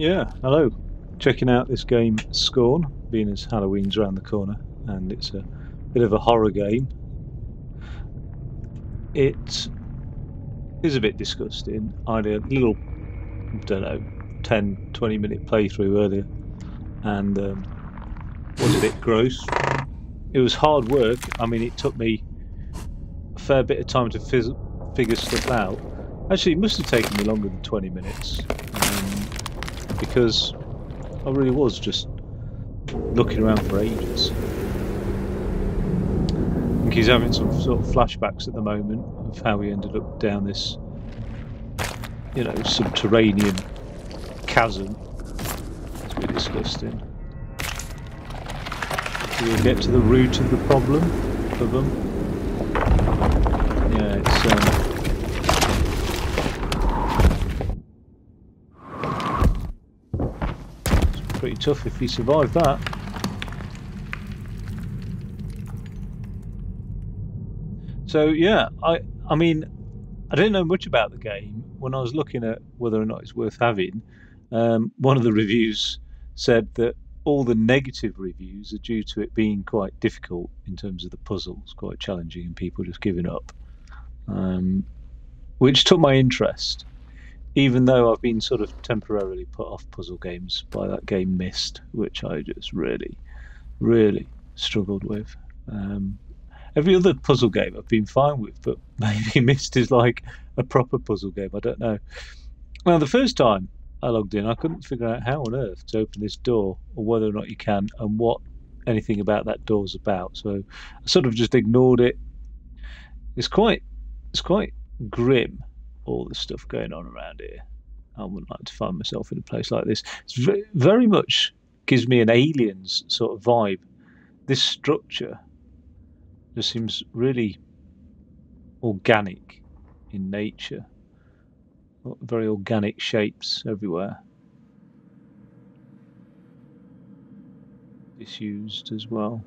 Yeah, hello. Checking out this game Scorn, being as Halloween's around the corner, and it's a bit of a horror game. It is a bit disgusting. I had a little, I don't know, 10, 20 minute playthrough earlier, and um, was a bit gross. It was hard work. I mean, it took me a fair bit of time to figure stuff out. Actually, it must have taken me longer than 20 minutes. Because I really was just looking around for ages. I think he's having some sort of flashbacks at the moment of how he ended up down this, you know, subterranean chasm. It's a bit disgusting. We'll get to the root of the problem for them. Yeah, it's. Um, pretty tough if he survived that. So yeah, I I mean, I didn't know much about the game when I was looking at whether or not it's worth having. Um, one of the reviews said that all the negative reviews are due to it being quite difficult in terms of the puzzles, quite challenging, and people just giving up, um, which took my interest even though I've been sort of temporarily put off puzzle games by that game Myst, which I just really, really struggled with. Um, every other puzzle game I've been fine with, but maybe Myst is like a proper puzzle game. I don't know. Now, the first time I logged in, I couldn't figure out how on earth to open this door, or whether or not you can, and what anything about that door's about. So I sort of just ignored it. It's quite, it's quite grim all the stuff going on around here. I wouldn't like to find myself in a place like this. It's very, very much gives me an aliens sort of vibe. This structure just seems really organic in nature. Very organic shapes everywhere. Disused as well.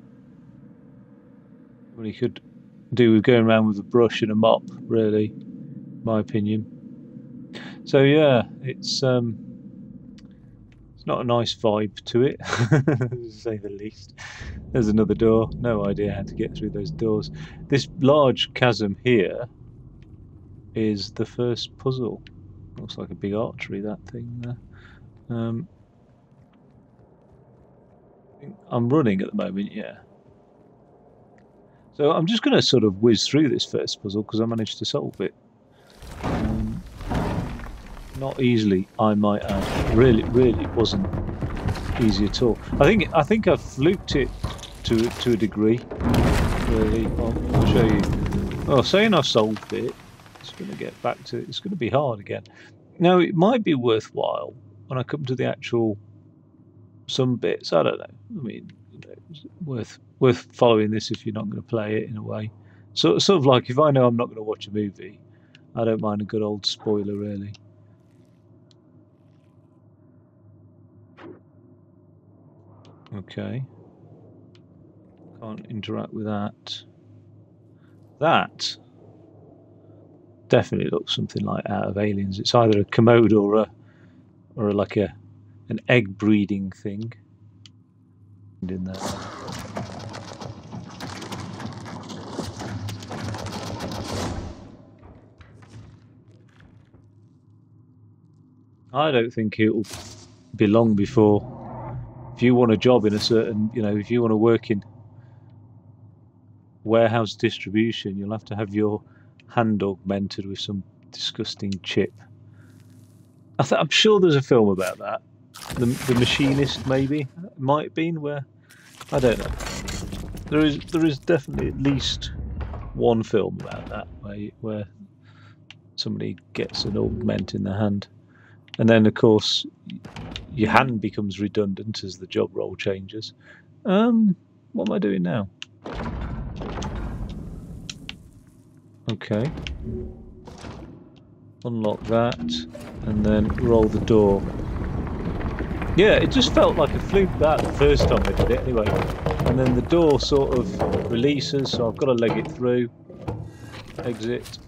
What he could do with going around with a brush and a mop, really my opinion. So yeah, it's um, it's not a nice vibe to it, to say the least. There's another door. No idea how to get through those doors. This large chasm here is the first puzzle. Looks like a big artery, that thing there. Um, I'm running at the moment, yeah. So I'm just going to sort of whiz through this first puzzle because I managed to solve it. Um, not easily, I might add. Really, really wasn't easy at all. I think I think I've fluked it to to a degree. Really, I'll, show you. Oh, saying I've solved it, it's going to get back to. It's going to be hard again. Now it might be worthwhile when I come to the actual some bits. I don't know. I mean, worth worth following this if you're not going to play it in a way. So sort of like if I know I'm not going to watch a movie, I don't mind a good old spoiler, really. Okay. Can't interact with that. That definitely looks something like out of Aliens. It's either a commode or a or like a an egg breeding thing in there. I don't think it will be long before if you want a job in a certain, you know, if you want to work in warehouse distribution, you'll have to have your hand augmented with some disgusting chip. I I'm sure there's a film about that. The, the Machinist, maybe, might have been where I don't know. There is there is definitely at least one film about that where where somebody gets an augment in the hand. And then, of course, your hand becomes redundant as the job role changes. Um, what am I doing now? Okay. Unlock that, and then roll the door. Yeah, it just felt like a fluke that the first time I did it anyway. And then the door sort of releases, so I've got to leg it through. Exit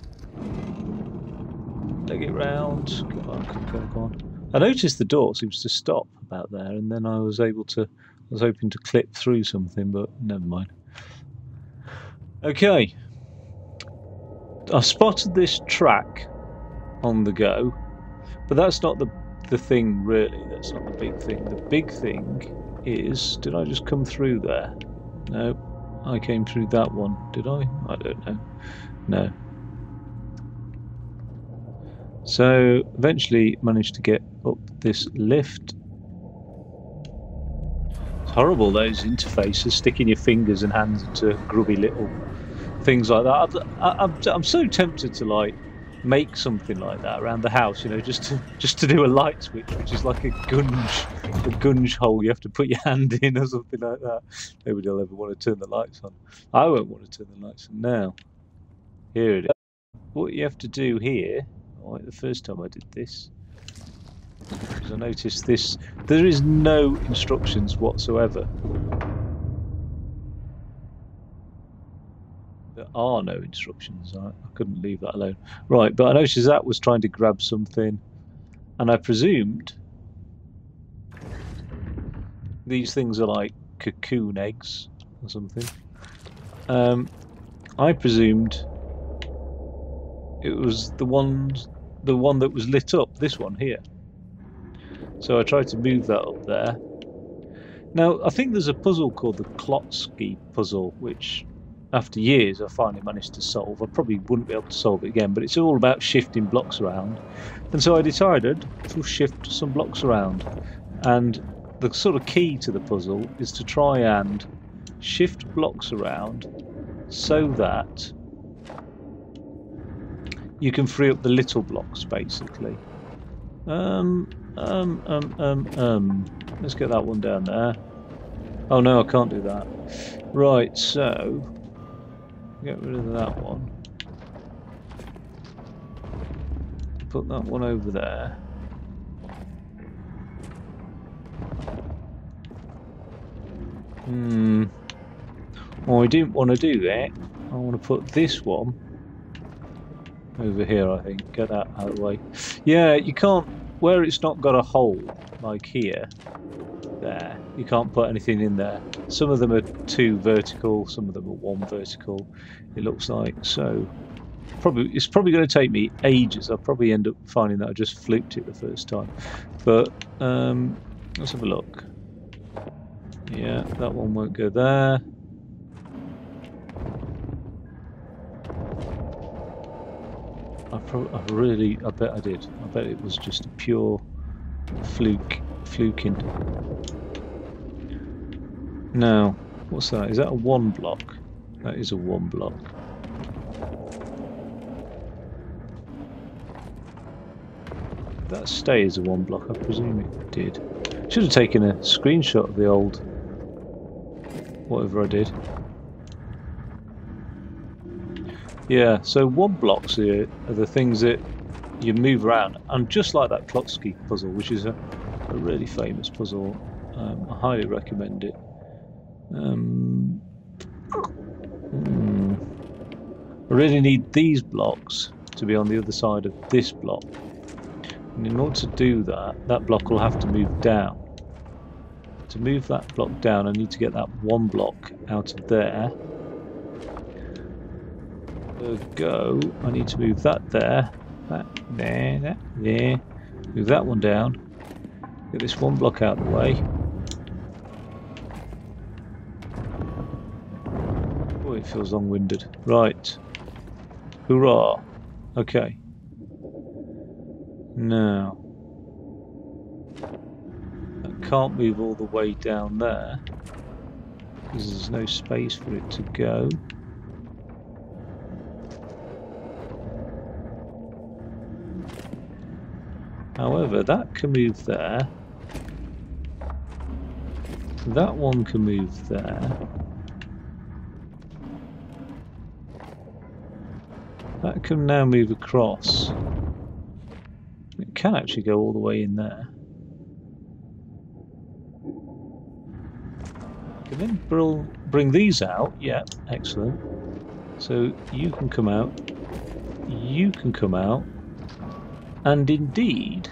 leg it round. Come on, come come on. I noticed the door seems to stop about there, and then I was able to. I was hoping to clip through something, but never mind. Okay, I've spotted this track on the go, but that's not the the thing really. That's not the big thing. The big thing is, did I just come through there? No, I came through that one. Did I? I don't know. No. So eventually managed to get up this lift. It's horrible those interfaces, sticking your fingers and hands into grubby little things like that. I, am I'm so tempted to like make something like that around the house, you know, just to just to do a light switch, which is like a gunge, a gunge hole you have to put your hand in or something like that. Nobody will ever want to turn the lights on. I won't want to turn the lights on now. Here it is. What you have to do here like the first time I did this. Because I noticed this, there is no instructions whatsoever. There are no instructions. I, I couldn't leave that alone. Right, but I noticed that was trying to grab something, and I presumed these things are like cocoon eggs or something. Um, I presumed it was the ones the one that was lit up, this one here. So I tried to move that up there. Now, I think there's a puzzle called the Klotski puzzle, which after years I finally managed to solve. I probably wouldn't be able to solve it again, but it's all about shifting blocks around. And so I decided to shift some blocks around. And the sort of key to the puzzle is to try and shift blocks around so that you can free up the little blocks basically. Um, um, um, um, um. Let's get that one down there. Oh no, I can't do that. Right, so get rid of that one. Put that one over there. Hmm. Well, I didn't want to do that. I want to put this one over here, I think. Get that out of the way. Yeah, you can't, where it's not got a hole, like here, there, you can't put anything in there. Some of them are two vertical, some of them are one vertical, it looks like. So, probably it's probably going to take me ages. I'll probably end up finding that I just fluked it the first time. But, um, let's have a look. Yeah, that one won't go there. I, pro- I really, I bet I did. I bet it was just a pure fluke, fluking. Now, what's that? Is that a one block? That is a one block. That stays a one block, I presume it did. Should have taken a screenshot of the old whatever I did. Yeah, so one blocks here are the things that you move around, and just like that Klotski puzzle, which is a, a really famous puzzle, um, I highly recommend it. Um, hmm, I really need these blocks to be on the other side of this block. And in order to do that, that block will have to move down. To move that block down, I need to get that one block out of there go. I need to move that there. That there, that there. Move that one down. Get this one block out of the way. Oh, it feels long-winded. Right. Hurrah. Okay. Now. I can't move all the way down there. Because there's no space for it to go. However, that can move there. That one can move there. That can now move across. It can actually go all the way in there. Can then bring these out. Yeah, excellent. So you can come out. You can come out. And indeed,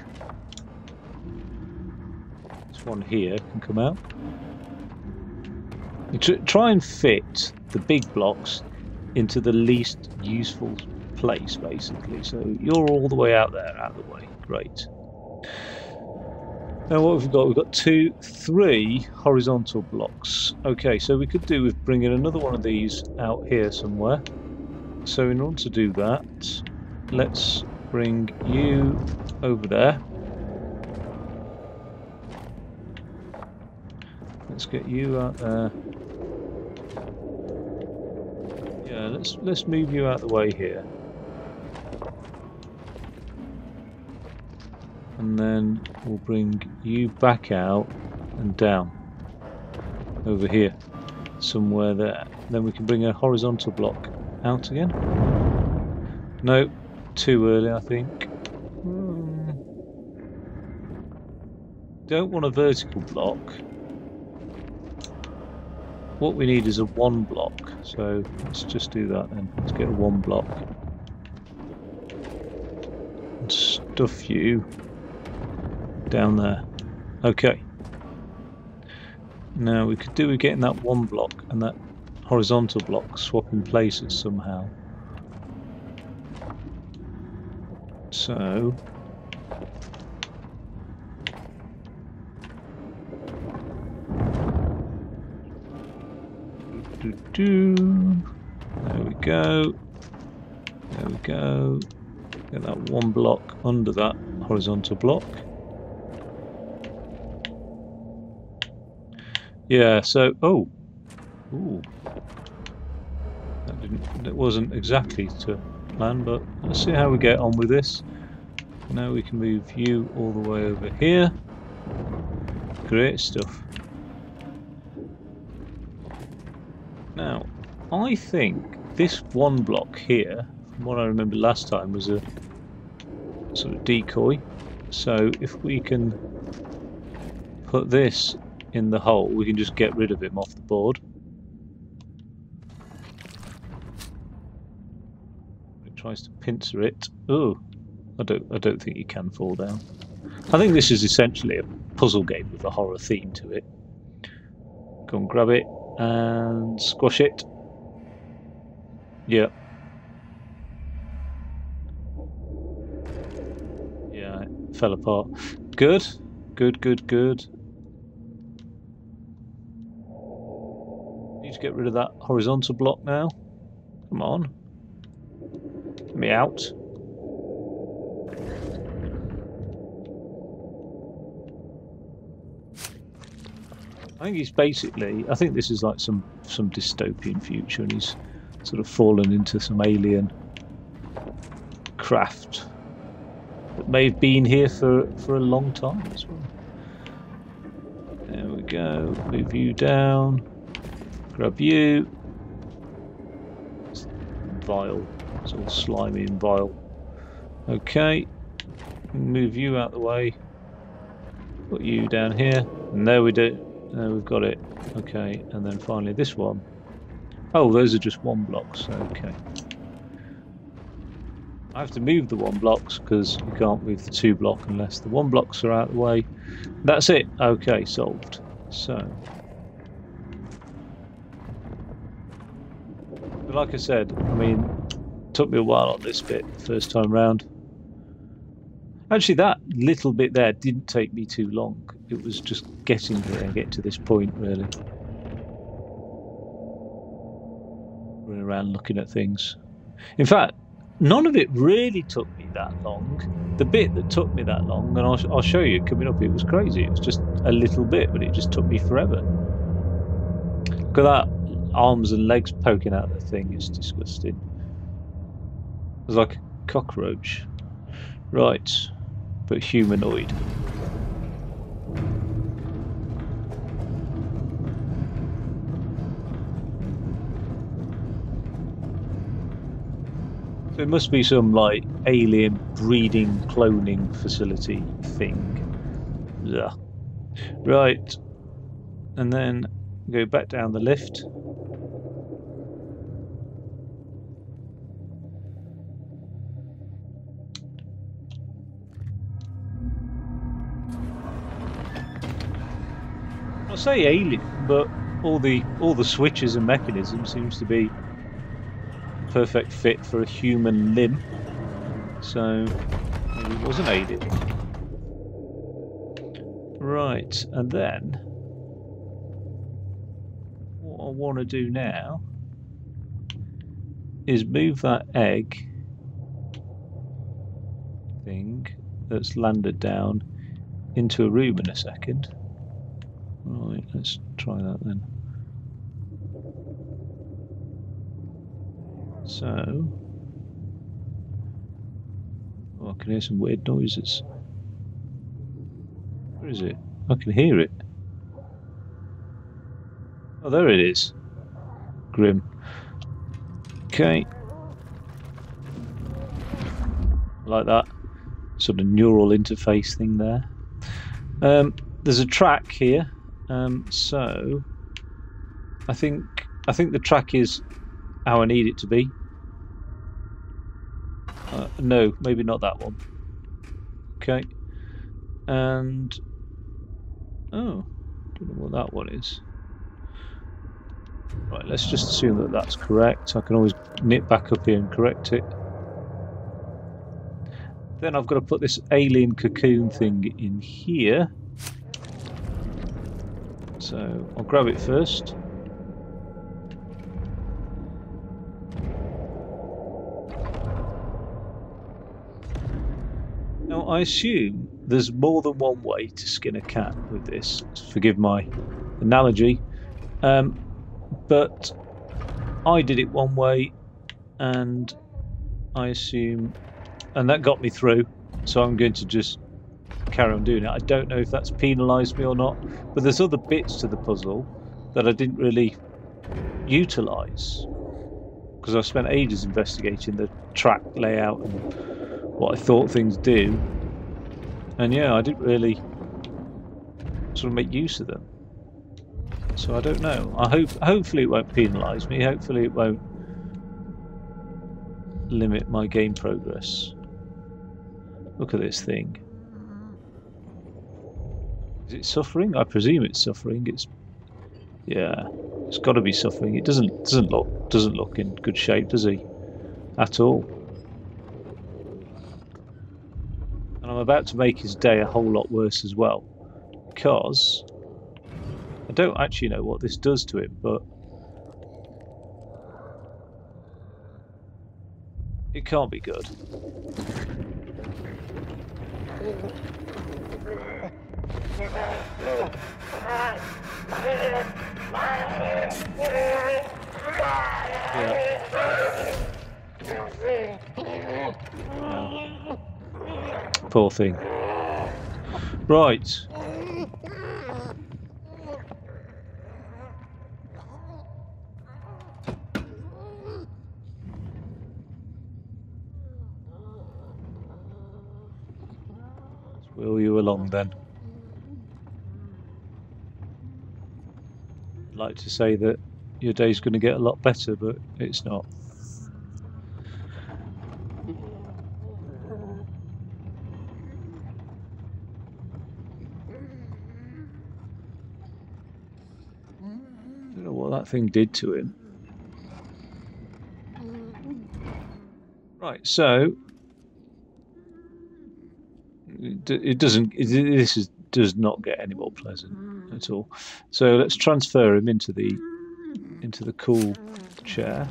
this one here can come out. Try and fit the big blocks into the least useful place, basically. So you're all the way out there, out of the way. Great. Now what we've we got? We've got two, three horizontal blocks. Okay, so we could do with bringing another one of these out here somewhere. So in order to do that, let's bring you over there. Let's get you out there. Yeah, let's let's move you out the way here. And then we'll bring you back out and down over here somewhere there. Then we can bring a horizontal block out again. No, too early I think. Hmm. Don't want a vertical block. What we need is a one block, so let's just do that then. Let's get a one block. And stuff you down there. Okay. Now we could do with getting that one block and that horizontal block swapping places somehow. So. There we go. There we go. Get that one block under that horizontal block. Yeah, so oh. Ooh. That didn't that wasn't exactly to plan, but let's see how we get on with this. Now we can move you all the way over here. Great stuff. Now, I think this one block here, from what I remember last time, was a sort of decoy. So if we can put this in the hole, we can just get rid of him off the board. Tries to pincer it. Oh, I don't, I don't think you can fall down. I think this is essentially a puzzle game with a horror theme to it. Go and grab it and squash it. Yeah. Yeah, it fell apart. Good, good, good, good. Need to get rid of that horizontal block now. Come on. Me out. I think he's basically. I think this is like some some dystopian future, and he's sort of fallen into some alien craft that may have been here for for a long time as well. There we go. Move you down. Grab you. Vile. It's all slimy and vile. Okay. Move you out the way. Put you down here. And there we do. There we've got it. Okay, and then finally this one. Oh, those are just one blocks. Okay. I have to move the one blocks because you can't move the two block unless the one blocks are out of the way. That's it. Okay, solved. So. Like I said, I mean, took me a while on this bit first time round. Actually, that little bit there didn't take me too long. It was just getting here and getting to this point, really. Running around looking at things. In fact, none of it really took me that long. The bit that took me that long, and I'll, I'll show you coming up, it was crazy. It was just a little bit, but it just took me forever. Look at that arms and legs poking out of the thing. It's disgusting. It's like a cockroach. Right but humanoid. So it must be some like alien breeding cloning facility thing. Yeah. Right. And then go back down the lift. Say alien, but all the all the switches and mechanisms seems to be perfect fit for a human limb. So it was an alien. Right, and then what I want to do now is move that egg thing that's landed down into a room in a second. Right, let's try that then. So, oh, I can hear some weird noises. Where is it? I can hear it. Oh, there it is. Grim. Okay. Like that. Sort of neural interface thing there. Um, there's a track here um, so I think I think the track is how I need it to be. Uh, no, maybe not that one. Okay, and oh, don't know what that one is. Right, let's just assume that that's correct. I can always nip back up here and correct it. Then I've got to put this alien cocoon thing in here. So I'll grab it first. Now I assume there's more than one way to skin a cat with this. Forgive my analogy. Um, but I did it one way and I assume and that got me through so I'm going to just carry on doing it. I don't know if that's penalised me or not, but there's other bits to the puzzle that I didn't really utilise because I spent ages investigating the track layout and what I thought things do, and yeah, I didn't really sort of make use of them. So I don't know. I hope, hopefully, it won't penalise me. Hopefully, it won't limit my game progress. Look at this thing. Is it suffering? I presume it's suffering. It's yeah, it's got to be suffering. It doesn't doesn't look doesn't look in good shape, does he? At all. And I'm about to make his day a whole lot worse as well, because I don't actually know what this does to him, but it can't be good. Poor thing. Right. Will you along then? Like to say that your day's going to get a lot better, but it's not. Don't know what that thing did to him. Right, so it doesn't. This is does not get any more pleasant hmm. at all. So let's transfer him into the into the cool chair.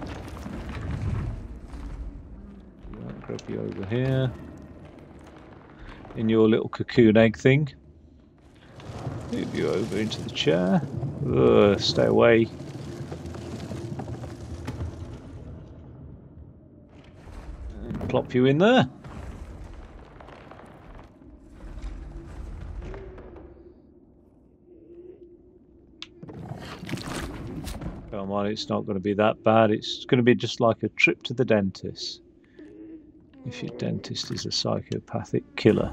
grab you over here in your little cocoon egg thing. Move you over into the chair. Ugh, stay away. And plop you in there. On, it's not going to be that bad. It's going to be just like a trip to the dentist. If your dentist is a psychopathic killer.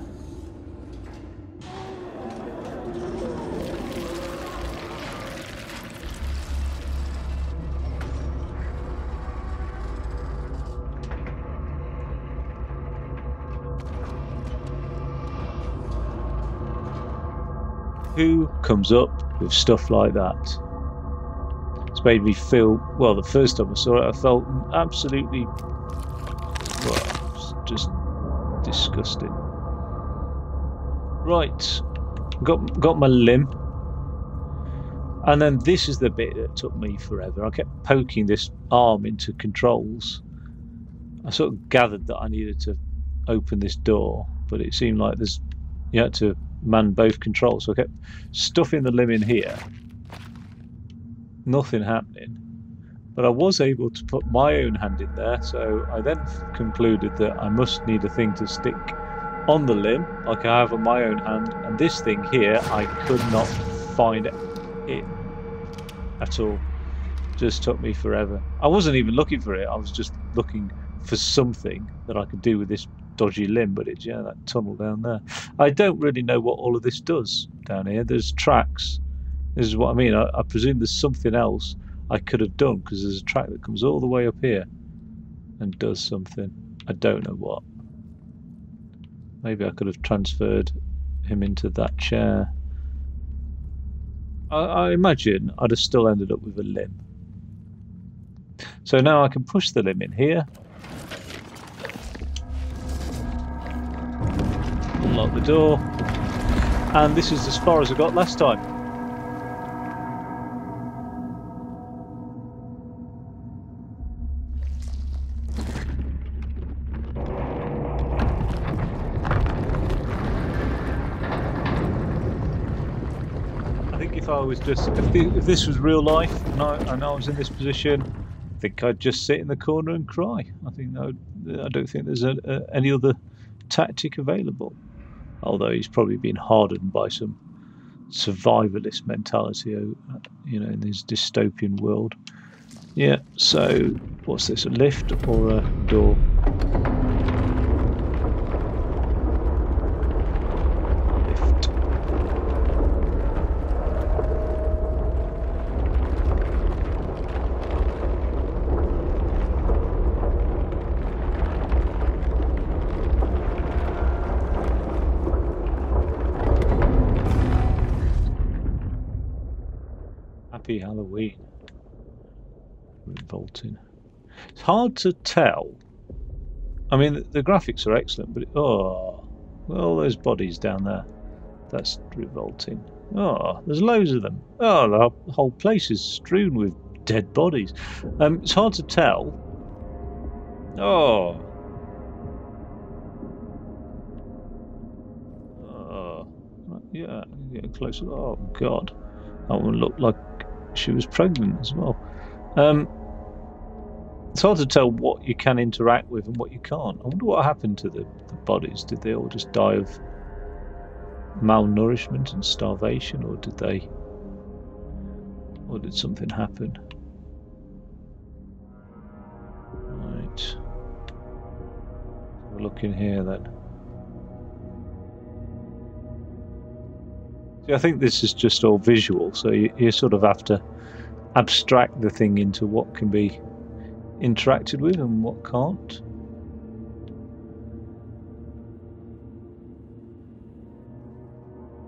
Who comes up with stuff like that? It's made me feel, well, the first time I saw it, I felt absolutely, well, just disgusting. Right, got got my limb. And then this is the bit that took me forever. I kept poking this arm into controls. I sort of gathered that I needed to open this door, but it seemed like there's you had to man both controls. So I kept stuffing the limb in here. Nothing happening. But I was able to put my own hand in there, so I then concluded that I must need a thing to stick on the limb, like I have on my own hand, and this thing here I could not find it at all. Just took me forever. I wasn't even looking for it. I was just looking for something that I could do with this dodgy limb. But it's yeah, that tunnel down there. I don't really know what all of this does down here. There's tracks. This is what I mean. I, I presume there's something else I could have done because there's a track that comes all the way up here and does something. I don't know what. Maybe I could have transferred him into that chair. I, I imagine I'd have still ended up with a limb. So now I can push the limb in here. Unlock the door. And this is as far as I got last time. Just if, the, if this was real life and I, and I was in this position, I think I'd just sit in the corner and cry. I think I, don't think there's a, a, any other tactic available. Although he's probably been hardened by some survivalist mentality, you know, in this dystopian world. Yeah. So, what's this? A lift or a door? It's hard to tell. I mean, the, the graphics are excellent, but it, oh, all those bodies down there. That's revolting. Oh, there's loads of them. Oh, the whole place is strewn with dead bodies. Um, it's hard to tell. Oh. Oh. Yeah, get closer. Oh, God. That one looked like she was pregnant as well. Um, it's hard to tell what you can interact with and what you can't. I wonder what happened to the, the bodies. Did they all just die of malnourishment and starvation, or did they, or did something happen? Right. We're looking here then. See, I think this is just all visual, so you, you sort of have to abstract the thing into what can be interacted with and what can't.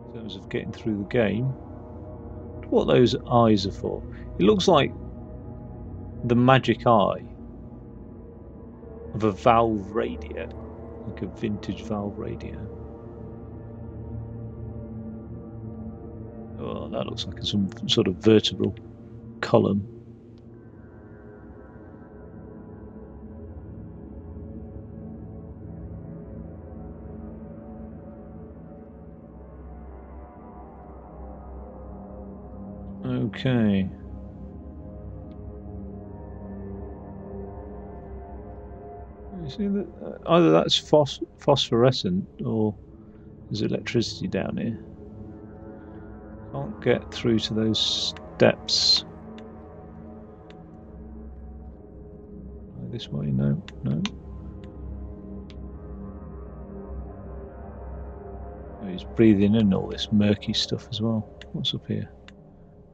In terms of getting through the game, what those eyes are for. It looks like the magic eye of a valve radio, like a vintage valve radio. Oh, that looks like some sort of vertebral column. Okay. You see that uh, either that's phos phosphorescent or there's electricity down here. Can't get through to those steps. This way? No, no. He's breathing in all this murky stuff as well. What's up here?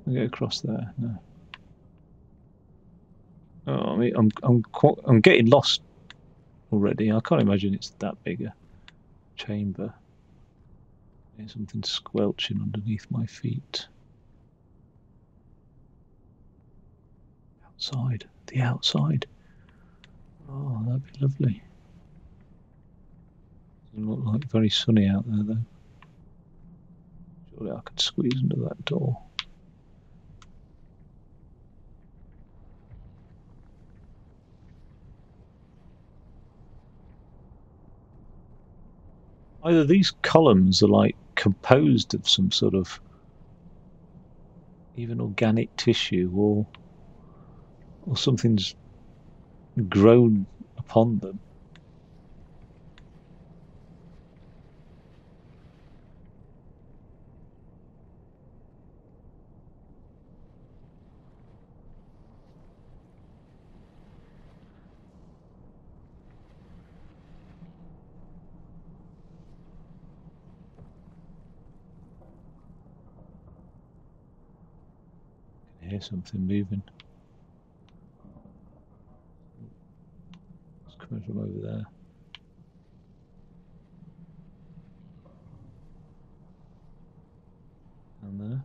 I get across there. No. Oh, I mean, I'm I'm I'm getting lost already. I can't imagine it's that big a chamber. There's something squelching underneath my feet. Outside, the outside. Oh, that'd be lovely. Doesn't look like very sunny out there though. Surely I could squeeze under that door. Either these columns are like composed of some sort of even organic tissue or or something's grown upon them. Hear something moving. It's coming from over there. And there.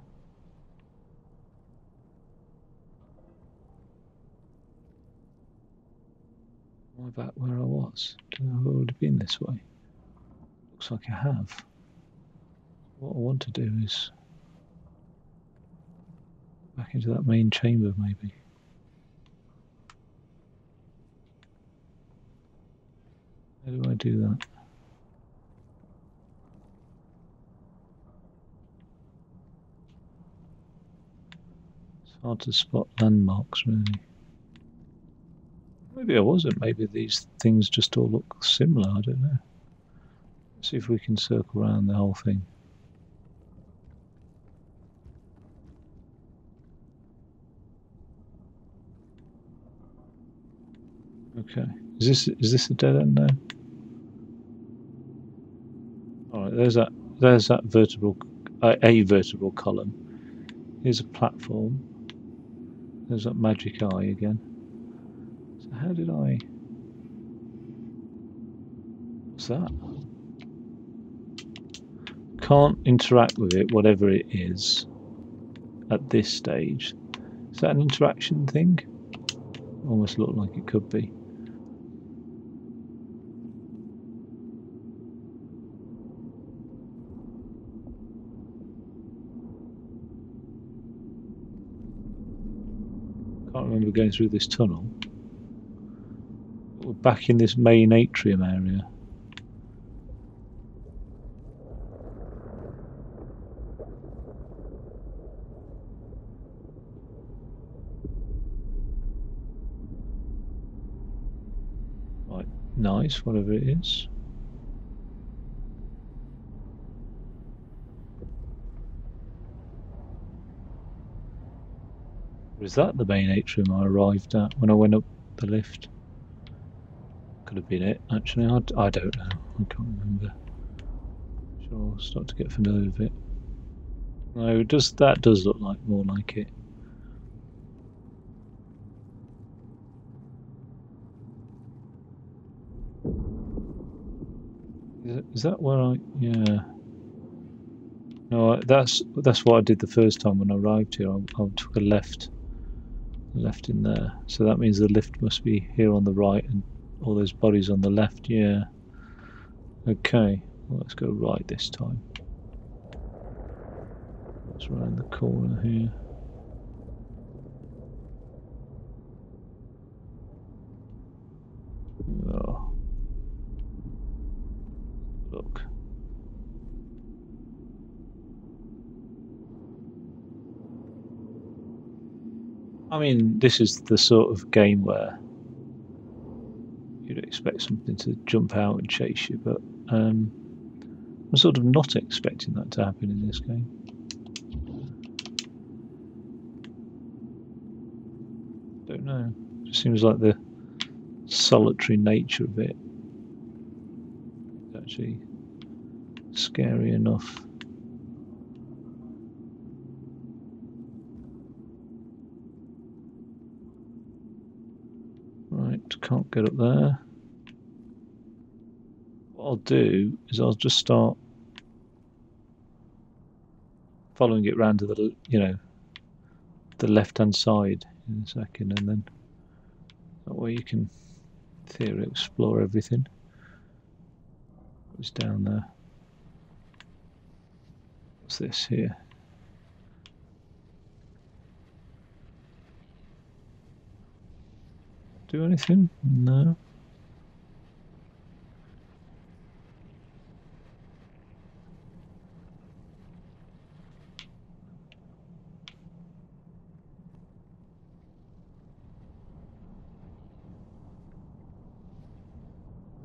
Am I back where I was? If I have been this way. Looks like I have. What I want to do is Back into that main chamber, maybe. How do I do that? It's hard to spot landmarks, really. Maybe I wasn't. Maybe these things just all look similar. I don't know. Let's see if we can circle around the whole thing. Okay. Is this is this a dead end now? All right. There's that. There's that vertebral, uh, a vertebral column. Here's a platform. There's that magic eye again. So how did I? What's that? Can't interact with it, whatever it is, at this stage. Is that an interaction thing? Almost look like it could be. Remember going through this tunnel. We're back in this main atrium area. Right, nice, whatever it is. Was that the main atrium I arrived at when I went up the lift? Could have been it, actually. I, I don't know. I can't remember. Sure, start to get familiar with it. No, does that does look like more like it. Is that where I? Yeah. No, that's that's what I did the first time when I arrived here. I, I took a left left in there. So that means the lift must be here on the right and all those bodies on the left, yeah. Okay, well, let's go right this time. It's around the corner here. Oh. Look. I mean, this is the sort of game where you'd expect something to jump out and chase you, but um, I'm sort of not expecting that to happen in this game. Don't know. It seems like the solitary nature of it is actually scary enough. Can't get up there. What I'll do is I'll just start following it round to the you know the left hand side in a second, and then that way you can theory explore everything. What's down there? What's this here? Do anything? No.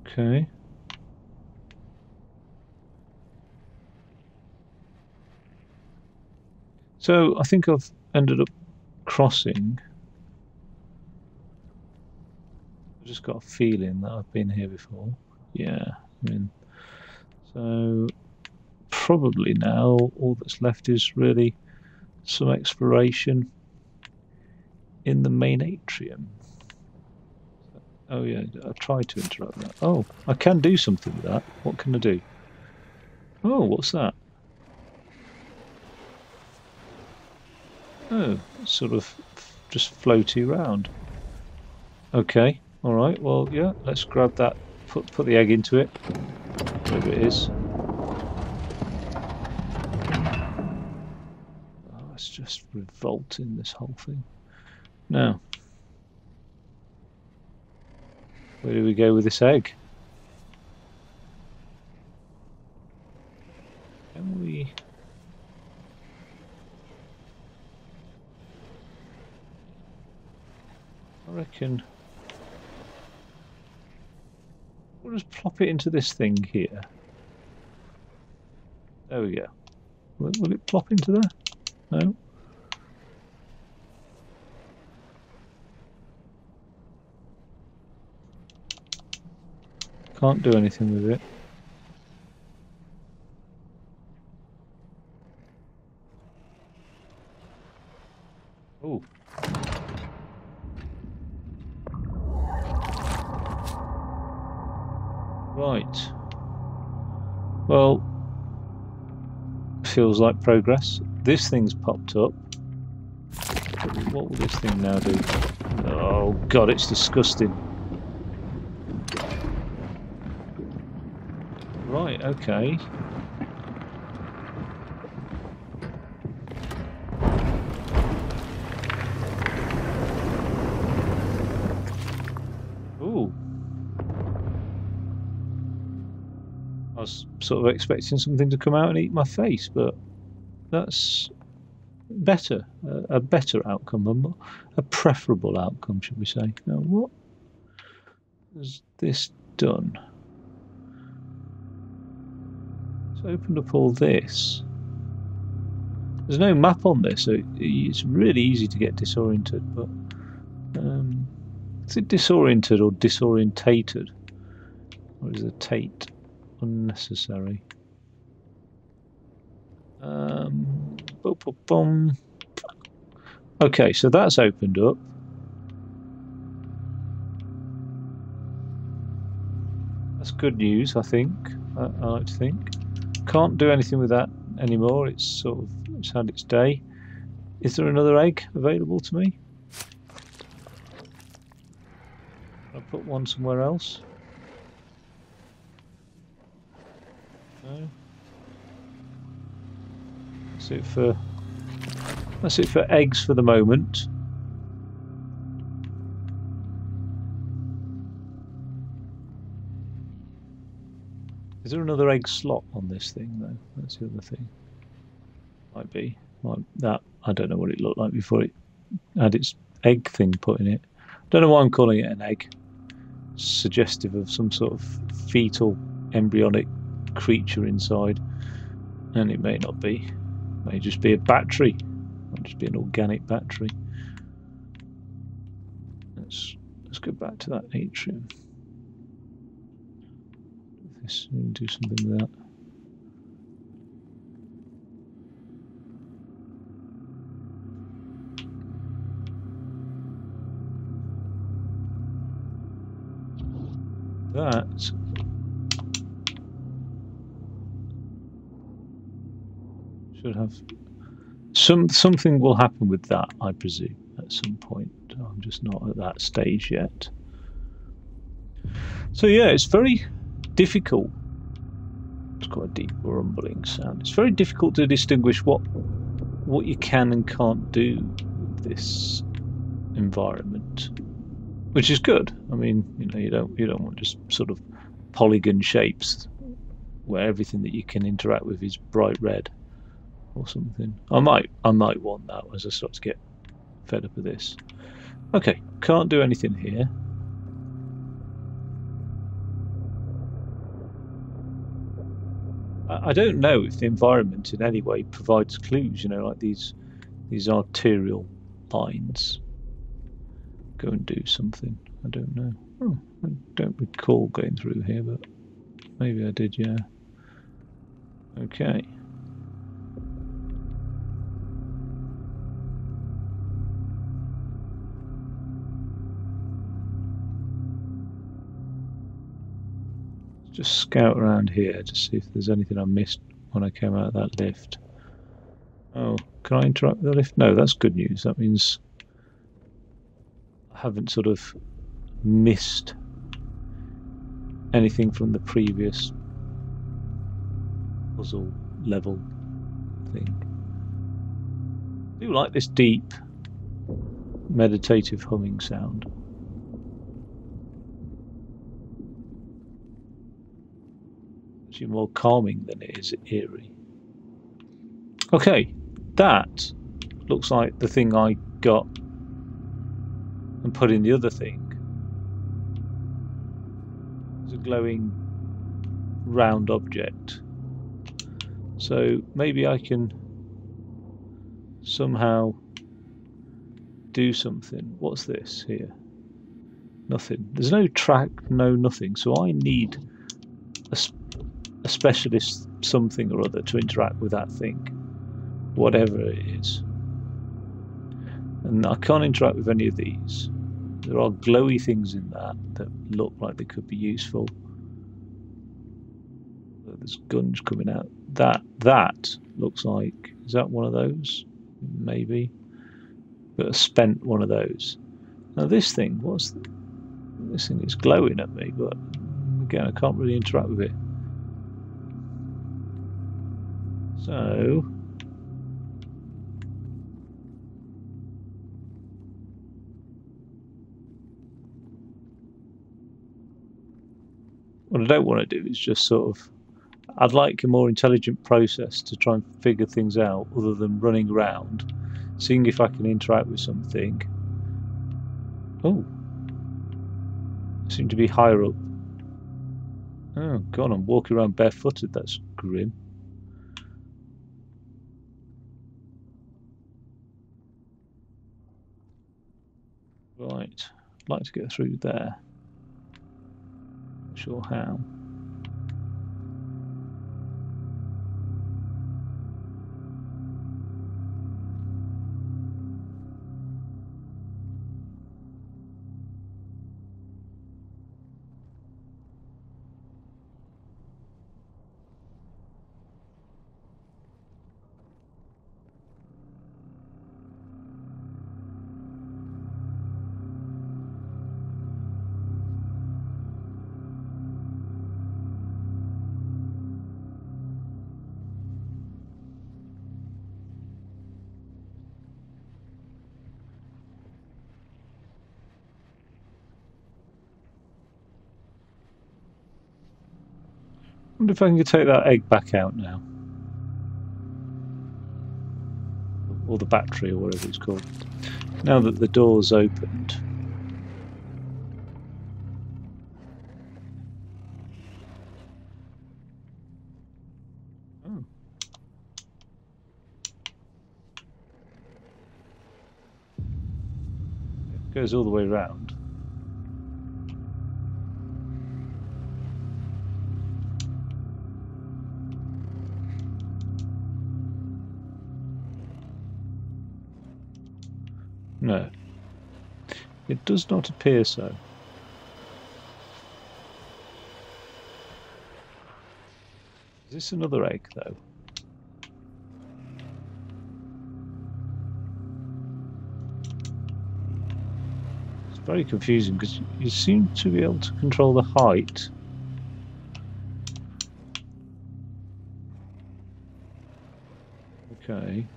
Okay. So I think I've ended up crossing. I've just got a feeling that I've been here before. Yeah, I mean, so probably now all that's left is really some exploration in the main atrium. Oh yeah, I tried to interrupt that. Oh, I can do something with that. What can I do? Oh, what's that? Oh, sort of just floaty round. Okay, alright, well, yeah, let's grab that, put, put the egg into it, whatever it is. Oh, it's just revolting, this whole thing. Now, Where do we go with this egg? Can we... I reckon... We'll just plop it into this thing here. There we go. Will, will it plop into there? No? Can't do anything with it. Oh. Right. Well, feels like progress. This thing's popped up. What will this thing now do? Oh god, it's disgusting. Right, okay. Sort of expecting something to come out and eat my face, but that's better, a, a better outcome, a, a preferable outcome, should we say. Now, what has this done? It's opened up all this. There's no map on this, so it's really easy to get disoriented, but um, is it disoriented or disorientated? Or is the tate unnecessary? Um, boom, boom, boom. Okay, so that's opened up. That's good news, I think. I, I like to think. Can't do anything with that anymore. It's sort of it's had its day. Is there another egg available to me? I'll put one somewhere else. No. That's it for that's it for eggs for the moment. Is there another egg slot on this thing though? That's the other thing. Might be. Might, that I don't know what it looked like before it had its egg thing put in it. I Don't know why I'm calling it an egg. Suggestive of some sort of fetal embryonic creature inside. And it may not be. May just be a battery. Might just be an organic battery. Let's let's go back to that atrium this and do something with that. That should have some something will happen with that, I presume, at some point. I'm just not at that stage yet. So yeah, it's very difficult. It's quite a deep rumbling sound. It's very difficult to distinguish what what you can and can't do with this environment, which is good. I mean, you know, you don't you don't want just sort of polygon shapes where everything that you can interact with is bright red or something. I might I might want that as I start to get fed up with this. Okay, can't do anything here. I don't know if the environment in any way provides clues, you know, like these these arterial lines. Go and do something. I don't know. Oh, I don't recall going through here, but maybe I did, yeah. Okay. Just scout around here to see if there's anything I missed when I came out of that lift. Oh, can I interact with the lift? No, that's good news. That means I haven't sort of missed anything from the previous puzzle level thing. I do like this deep meditative humming sound. Actually more calming than it is eerie. Okay, that looks like the thing I got and put in the other thing. It's a glowing round object. So maybe I can somehow do something. What's this here? Nothing. There's no track, no nothing. So I need a a specialist something or other to interact with that thing, whatever it is. And I can't interact with any of these. There are glowy things in that that look like they could be useful. There's guns coming out. That that looks like is that one of those? Maybe. But a spent one of those. Now this thing, what's this thing is glowing at me, but again I can't really interact with it. So... What I don't want to do is just sort of... I'd like a more intelligent process to try and figure things out other than running around, seeing if I can interact with something. Oh. Seem to be higher up. Oh, God, I'm walking around barefooted. That's grim. Right, I'd like to get through there. Not sure how. Wonder if I can take that egg back out now. Or the battery, or whatever it's called. Now that the door's opened. Oh. It goes all the way around. No. It does not appear so. Is this another egg, though? It's very confusing because you seem to be able to control the height. Okay.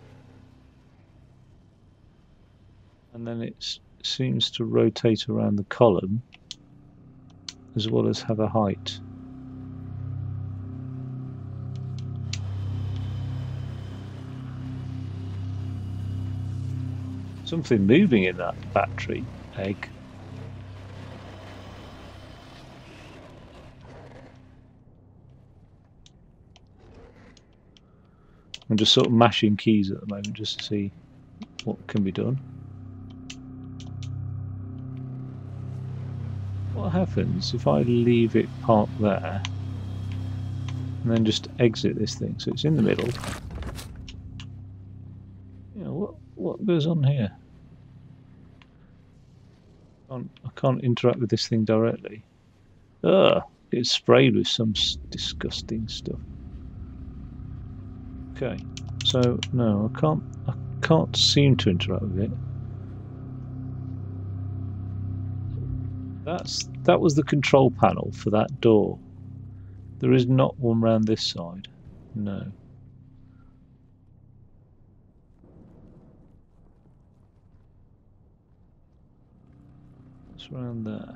Seems to rotate around the column as well as have a height. Something moving in that battery egg. I'm just sort of mashing keys at the moment just to see what can be done. What happens if I leave it parked there and then just exit this thing so it's in the middle? You know, what, what goes on here? I can't, I can't interact with this thing directly. Ugh, it's sprayed with some disgusting stuff. Okay, so no, I can't. I can't seem to interact with it. That's that was the control panel for that door. There is not one round this side. No. What's around there?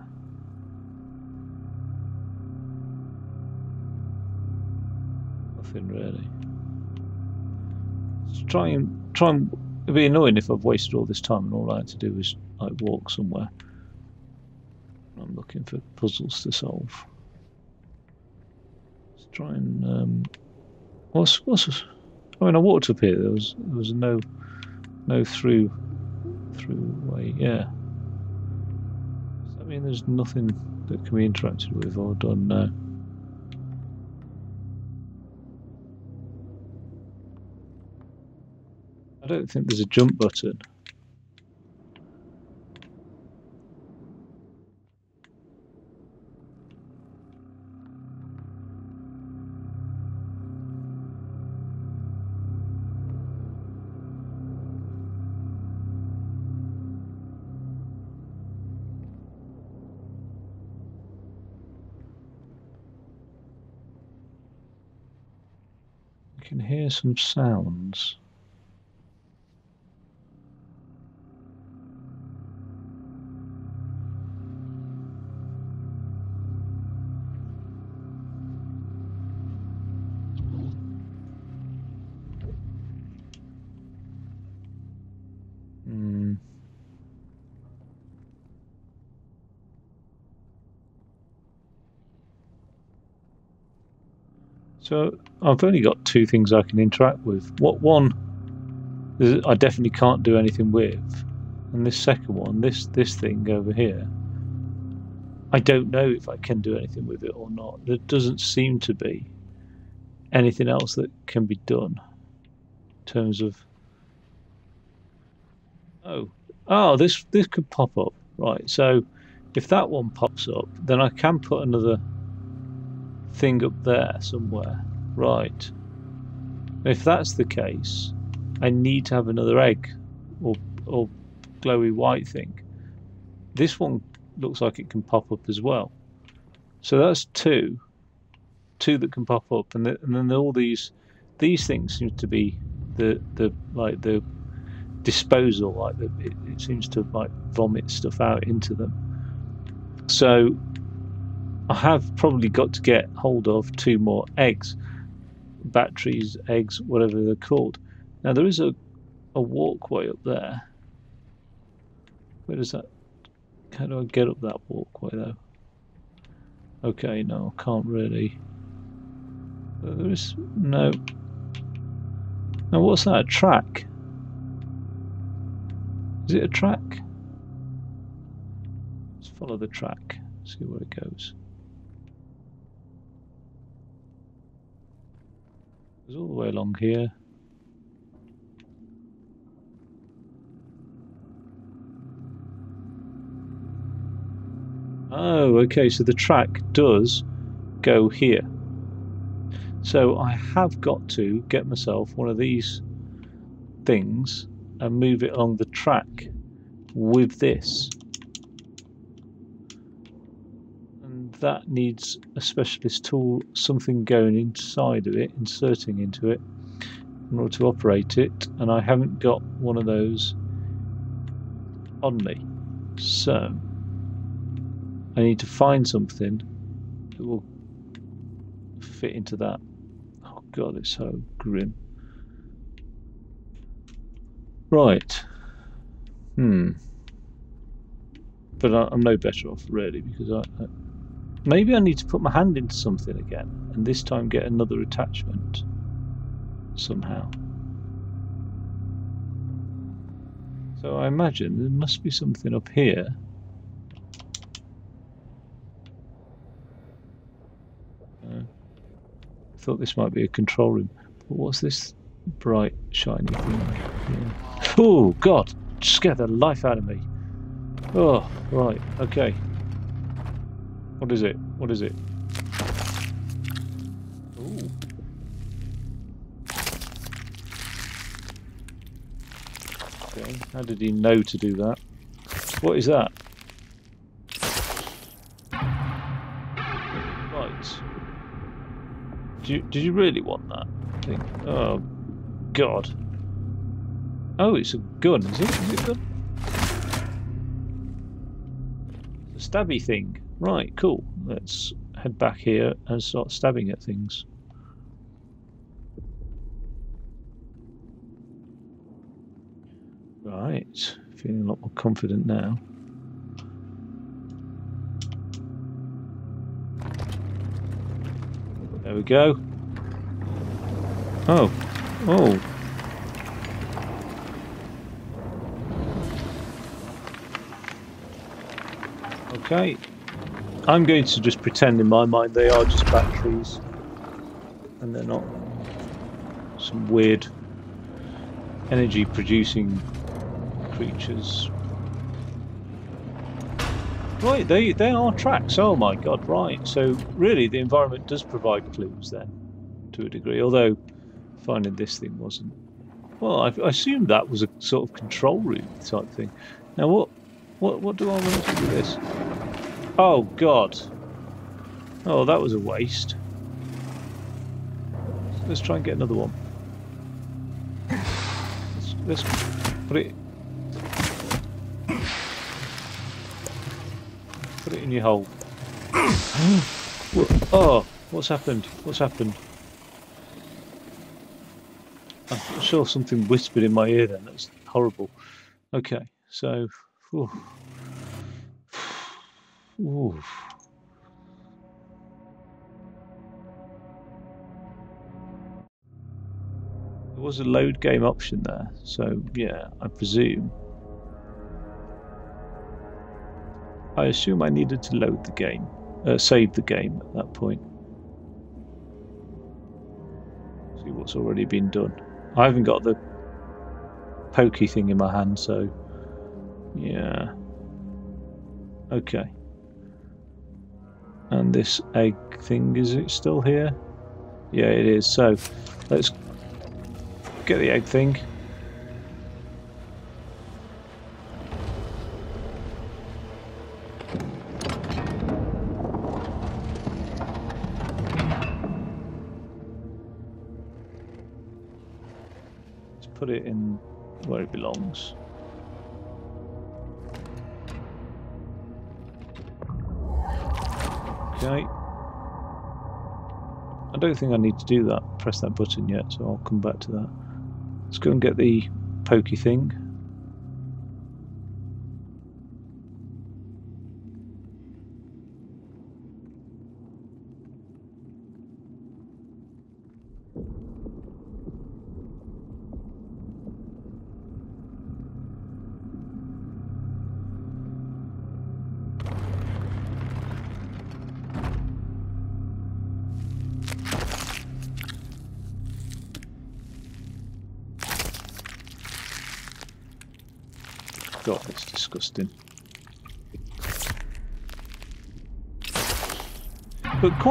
Nothing really try and try and it'd be annoying if I've wasted all this time and all I had to do was like walk somewhere. I'm looking for puzzles to solve. Let's try and um, what's what's I mean I walked up here. There was there was no no through through way. Yeah. Does that mean there's nothing that can be interacted with or done? now? I don't think there's a jump button. Hear some sounds. So I've only got two things I can interact with. What one I definitely can't do anything with, and this second one, this this thing over here, I don't know if I can do anything with it or not. There doesn't seem to be anything else that can be done in terms of. Oh, oh, this this could pop up right. So if that one pops up, then I can put another thing up there somewhere. Right. If that's the case, I need to have another egg or, or glowy white thing. This one looks like it can pop up as well. So that's two. Two that can pop up. And, the, and then all these these things seem to be the, the like the disposal, like the, it, it seems to like vomit stuff out into them. So I have probably got to get hold of two more eggs, batteries, eggs, whatever they're called. Now there is a, a walkway up there. Where does that? How do I get up that walkway though? Okay, no, can't really. Uh, there is no. Now what's that? A track? Is it a track? Let's follow the track. See where it goes. All the way along here. Oh, okay, so the track does go here. So I have got to get myself one of these things and move it along the track with this. That needs a specialist tool, something going inside of it, inserting into it in order to operate it, and I haven't got one of those on me. So I need to find something that will fit into that. Oh god, it's so grim. Right. Hmm. But I, am no better off, really, because I, I, maybe I need to put my hand into something again, and this time get another attachment somehow. So I imagine there must be something up here. Uh, I thought this might be a control room. But what's this bright, shiny thing? Yeah. Oh, God! Scared the life out of me. Oh, right, okay. What is it? What is it? How did he know to do that? What is that? Right. Did you, did you really want that thing? Oh, God. Oh, it's a gun, is it? Is it a gun? a stabby thing. Right, cool. Let's head back here and start stabbing at things. Right, feeling a lot more confident now. There we go. Oh, oh. Okay. I'm going to just pretend in my mind they are just batteries. And they're not some weird energy producing creatures. Right, they, they are tracks. Oh my god, right. So really the environment does provide clues then, to a degree, although finding this thing wasn't. Well, I, I assumed that was a sort of control room type thing. Now what what what do I want to do with this? Oh god. Oh, that was a waste. Let's try and get another one. Let's, let's put it Put it in your hole. oh, what's happened? What's happened? I'm sure something whispered in my ear then. That's horrible. Okay, so. Whew. Oof. There was a load game option there, so yeah, I presume. I assume I needed to load the game, uh, save the game at that point. See what's already been done. I haven't got the pokey thing in my hand, so yeah. Okay. And this egg thing, is it still here? Yeah, it is. So, let's get the egg thing. Let's put it in where it belongs. Okay. I don't think I need to do that, press that button yet, so I'll come back to that. Let's go and get the pokey thing.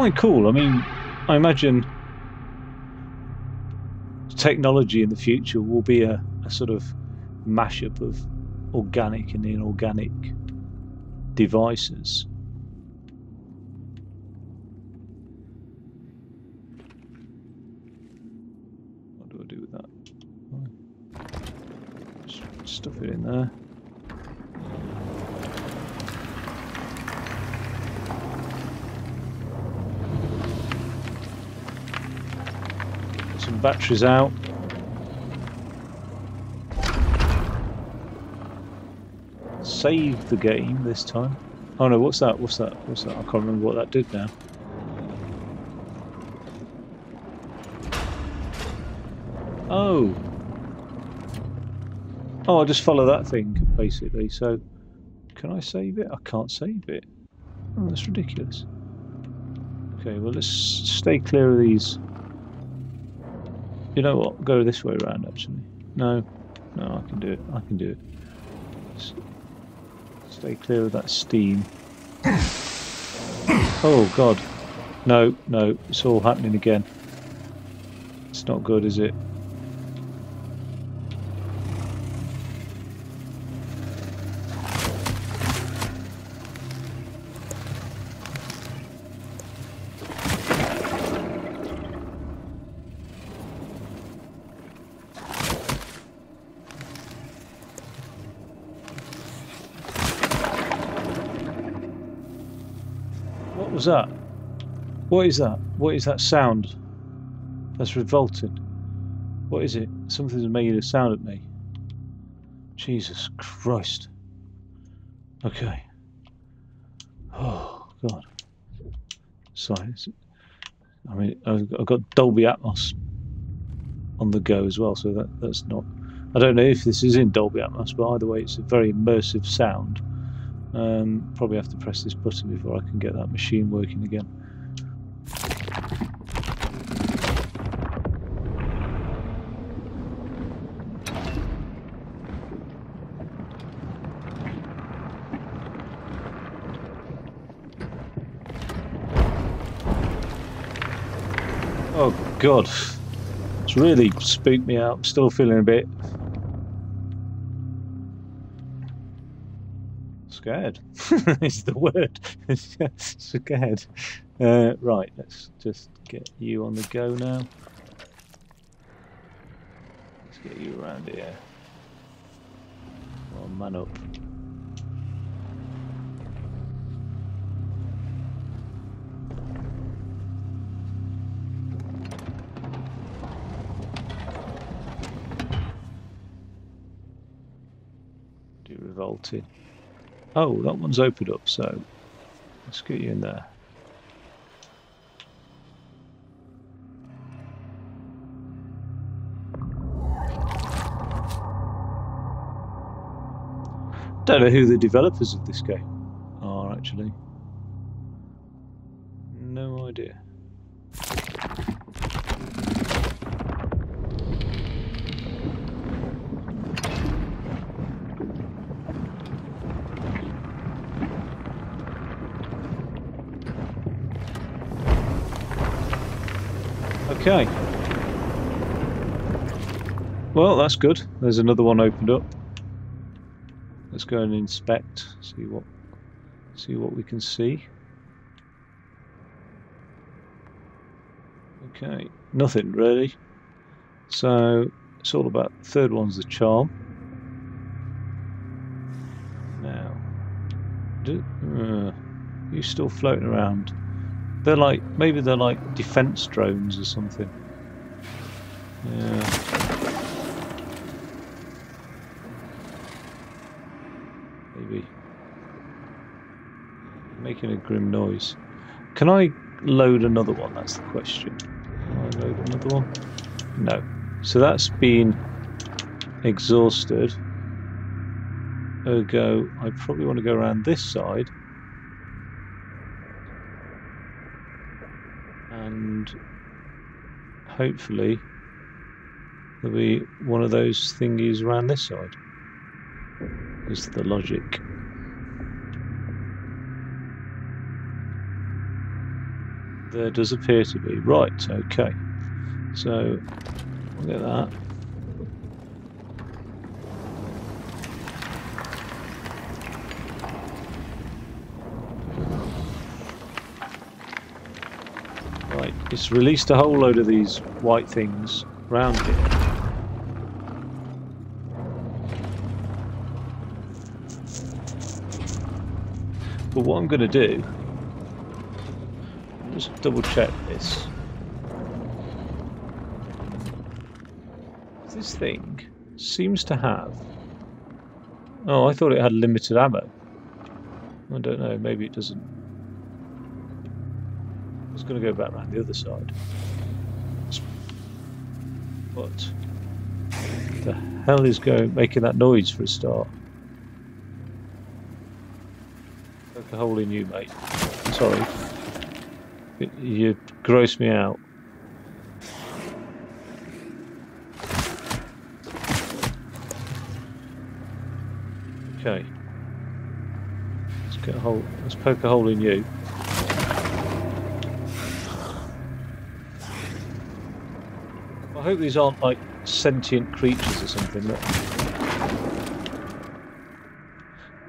quite cool. I mean, I imagine technology in the future will be a, a sort of mashup of organic and inorganic devices. What do I do with that? Stuff it in there. Batteries out. Save the game this time. Oh no, what's that? What's that? What's that? I can't remember what that did now. Oh. Oh, I just follow that thing, basically. So, can I save it? I can't save it. Oh, that's ridiculous. Okay, well, let's stay clear of these. You know what? Go this way around, actually. No. No, I can do it. I can do it. Stay clear of that steam. Oh, God. No, no. It's all happening again. It's not good, is it? Was that? What is that? What is that sound? That's revolting. What is it? Something's making a sound at me. Jesus Christ. Okay. Oh, God. Sorry. I mean, I've got Dolby Atmos on the go as well, so that that's not. I don't know if this is in Dolby Atmos, but either way, it's a very immersive sound. Um, probably have to press this button before I can get that machine working again. Oh god, it's really spooked me out. I'm still feeling a bit scared is the word. scared. Uh, right, let's just get you on the go now. Let's get you around here. Well, man up. Do revolted. Oh, that one's opened up, so let's get you in there. Don't know who the developers of this game are actually. No idea. Okay. Well, that's good. There's another one opened up. Let's go and inspect, see what see what we can see. Okay, nothing really. So it's all about third one's the charm. Now, do, uh, you still floating around? They're like, maybe they're like defense drones or something. Yeah. Maybe. Making a grim noise. Can I load another one? That's the question. Can I load another one? No. So that's been exhausted. Ergo, I probably want to go around this side. and hopefully there'll be one of those thingies around this side. Is the logic. There does appear to be. Right okay. So look at that It's released a whole load of these white things around here. But what I'm going to do, just double check this. This thing seems to have. Oh, I thought it had limited ammo. I don't know, maybe it doesn't. Was going to go back around the other side. What the hell is going making that noise for a start? Poke a hole in you, mate. Sorry. You gross me out. Okay. Let's get a hole. Let's poke a hole in you. Hope these aren't like sentient creatures or something. That...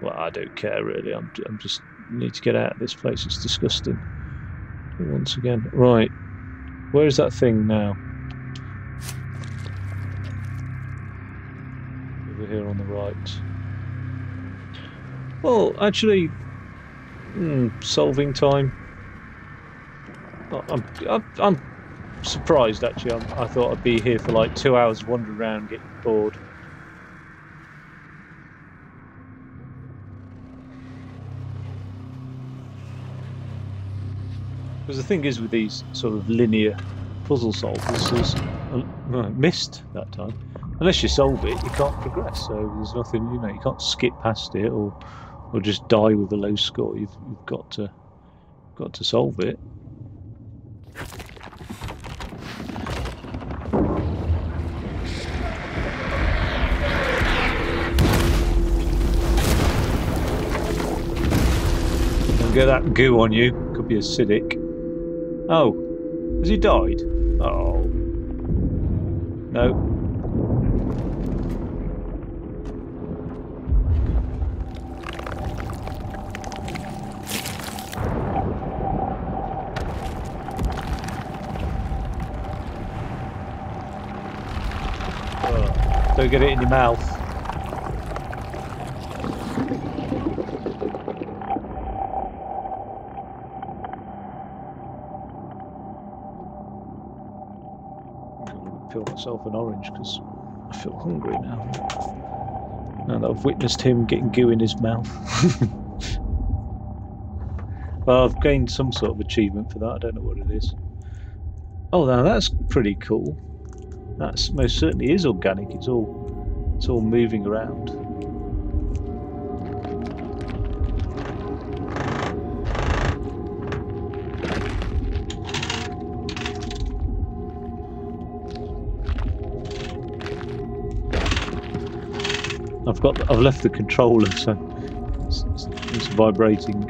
Well, I don't care really. I'm. I'm just need to get out of this place. It's disgusting. Once again, right. Where is that thing now? Over here on the right. Well, actually, hmm, solving time. I'm, I'm, I'm surprised actually. I'm, i thought I'd be here for like two hours wandering around getting bored. Because the thing is with these sort of linear puzzle solvers, is uh, missed that time. Unless you solve it, you can't progress. So there's nothing, you know, you can't skip past it or or just die with a low score. You've, you've got to got to solve it. Get that goo on you. Could be acidic. Oh, has he died? Oh. No, oh, Don't get it in your mouth. I'm peel an orange because I feel hungry now. Now that I've witnessed him getting goo in his mouth. well, I've gained some sort of achievement for that. I don't know what it is. Oh, now that's pretty cool. That most certainly is organic. It's all it's all moving around. Got I've left the controller so it's, it's, vibrating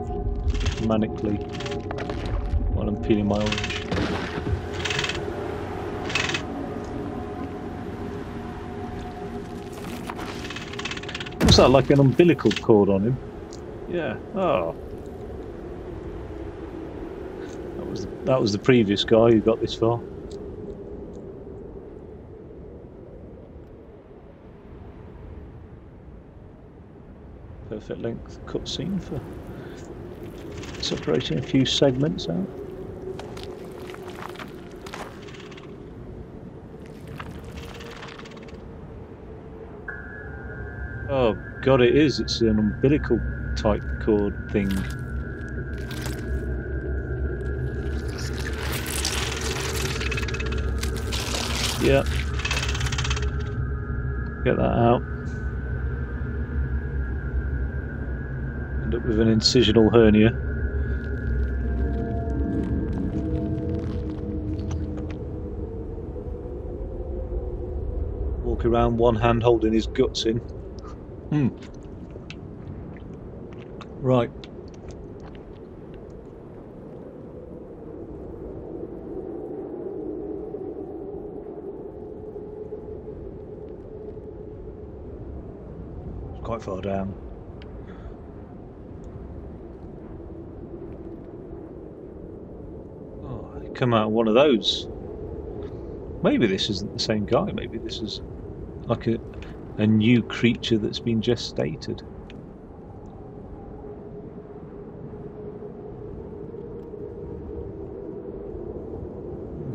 manically while I'm peeling my orange. What's that, like an umbilical cord on him? Yeah. Oh. That was the, that was the previous guy who got this far. Perfect length cutscene for separating a few segments out. Oh god, it is. It's an umbilical type cord thing. Yeah. Get that out. End up with an incisional hernia. Walk around one hand holding his guts in. Hmm. Right. It's quite far down. come out of one of those. Maybe this isn't the same guy. Maybe this is like a, a new creature that's been just stated.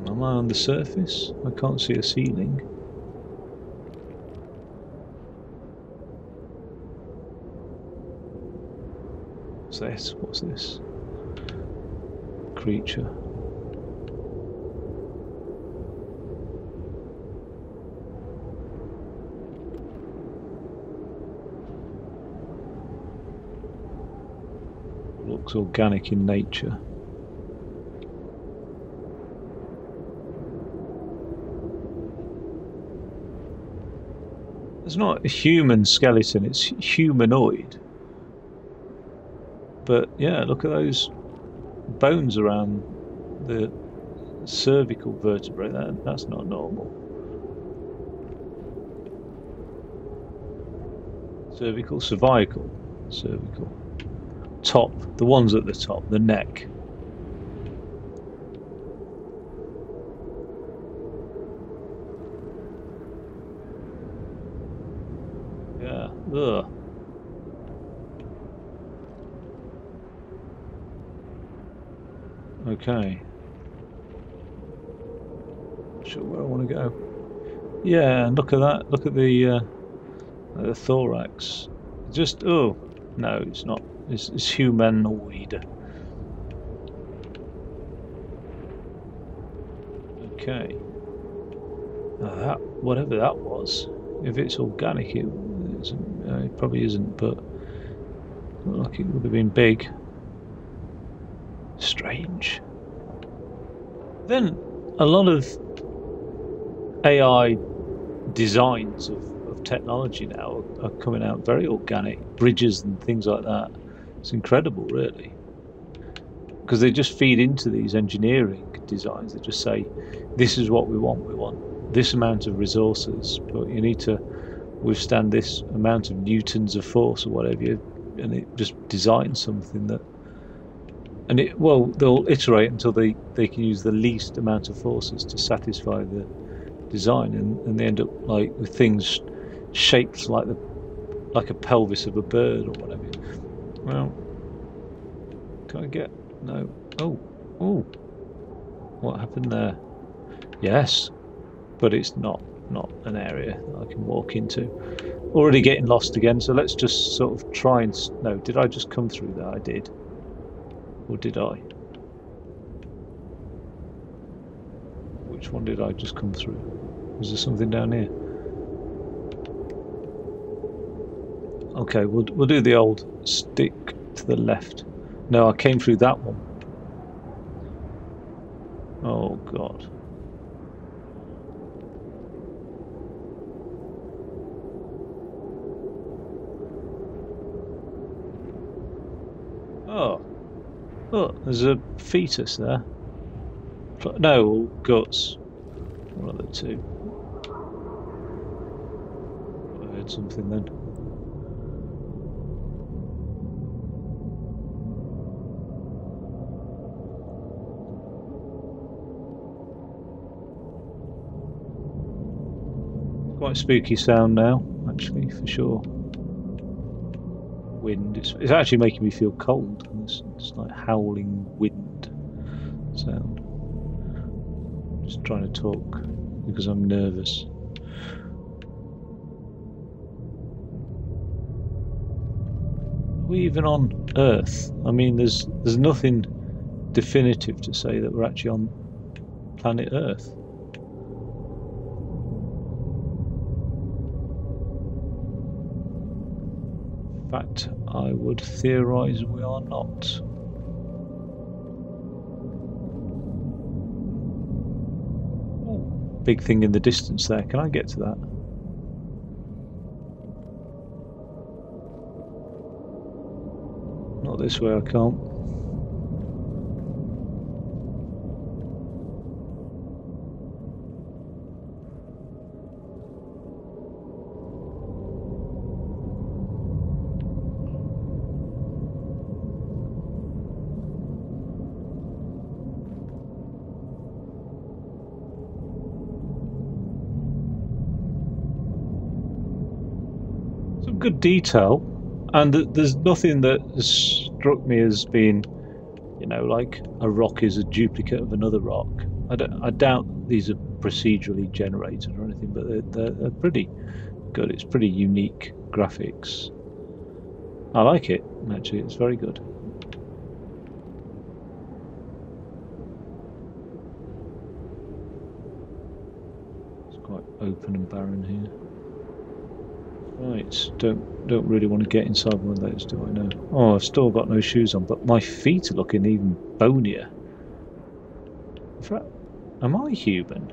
Am I on the surface? I can't see a ceiling. What's this? What's this? Creature. Looks organic in nature. It's not a human skeleton, it's humanoid. But yeah, look at those bones around the cervical vertebrae. That, that's not normal. Cervical, cervical, cervical. Top, the ones at the top, the neck. Yeah, Ugh. Okay. Sure where I want to go. Yeah, and look at that. Look at the uh, the thorax. Just oh no, it's not. It's, it's humanoid. Okay. That whatever that was, if it's organic, it uh, it probably isn't, but like it would have been big. Strange. Then a lot of AI designs of, of technology now are, are coming out very organic, bridges and things like that. It's incredible, really. Because they just feed into these engineering designs. They just say, this is what we want. We want this amount of resources, but you need to withstand this amount of newtons of force or whatever, and it just designs something that. And it well, they'll iterate until they, they can use the least amount of forces to satisfy the design, and, and they end up like with things shaped like the like a pelvis of a bird or whatever. Well, can I get no? Oh, oh, what happened there? Yes, but it's not not an area that I can walk into. Already getting lost again, so let's just sort of try and... No, did I just come through there? I did. Or did I? Which one did I just come through? Was there something down here? Okay, we'll, we'll do the old stick to the left. No, I came through that one. Oh, God. Oh. Oh, there's a fetus there. No, guts. One of the two. I heard something then. Quite spooky sound now, actually, for sure wind. It's, it's actually making me feel cold. It's, it's like howling wind sound. Just trying to talk because I'm nervous. Are we even on Earth? I mean, there's there's nothing definitive to say that we're actually on planet Earth. fact, I would theorize we are not. Oh, big thing in the distance there. Can I get to that? Not this way, I can't. Good detail, and there's nothing that struck me as being, you know, like a rock is a duplicate of another rock. I, don't, I doubt these are procedurally generated or anything, but they're, they're pretty good. It's pretty unique graphics. I like it, actually, it's very good. It's quite open and barren here. Right, don't don't really want to get inside one of those, do I know? Oh, I've still got no shoes on, but my feet are looking even bonier. Am I human?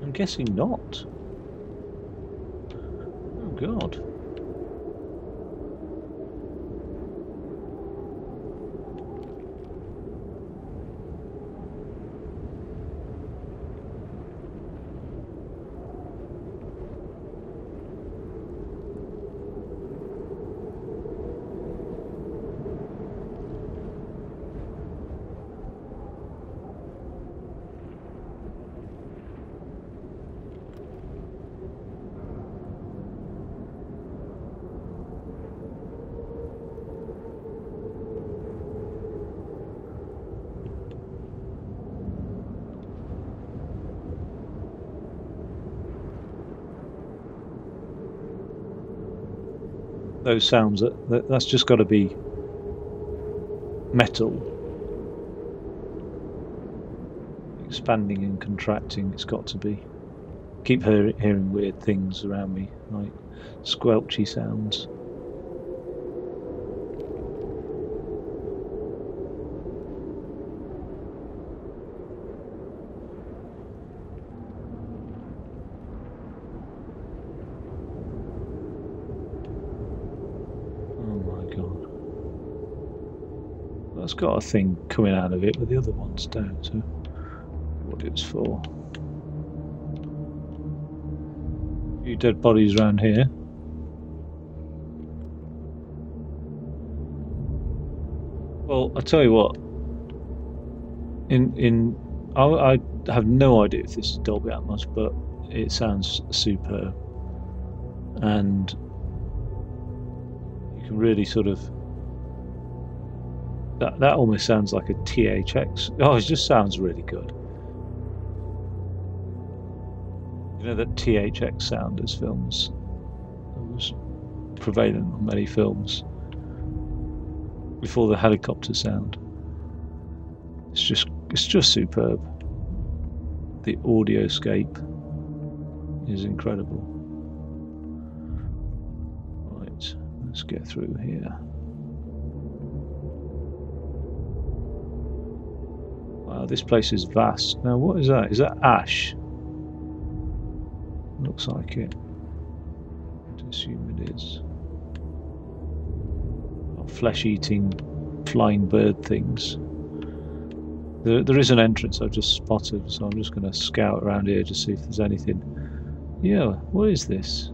I'm guessing not. Oh god. Those sounds. That, that that's just got to be metal expanding and contracting. It's got to be. Keep hear, hearing weird things around me, like squelchy sounds. That's got a thing coming out of it, but the other ones don't. So, what it's for? A few dead bodies around here. Well, I tell you what. In in, I, I have no idea if this is Dolby Atmos, but it sounds superb, and you can really sort of that that almost sounds like a THX. Oh, it just sounds really good. You know that THX sound as films it was prevalent on many films before the helicopter sound. It's just it's just superb. The audioscape is incredible. Right, let's get through here. This place is vast. Now, what is that? Is that ash? Looks like it. I assume it is. Flesh-eating, flying bird things. There, there is an entrance I've just spotted, so I'm just going to scout around here to see if there's anything. Yeah, what is this?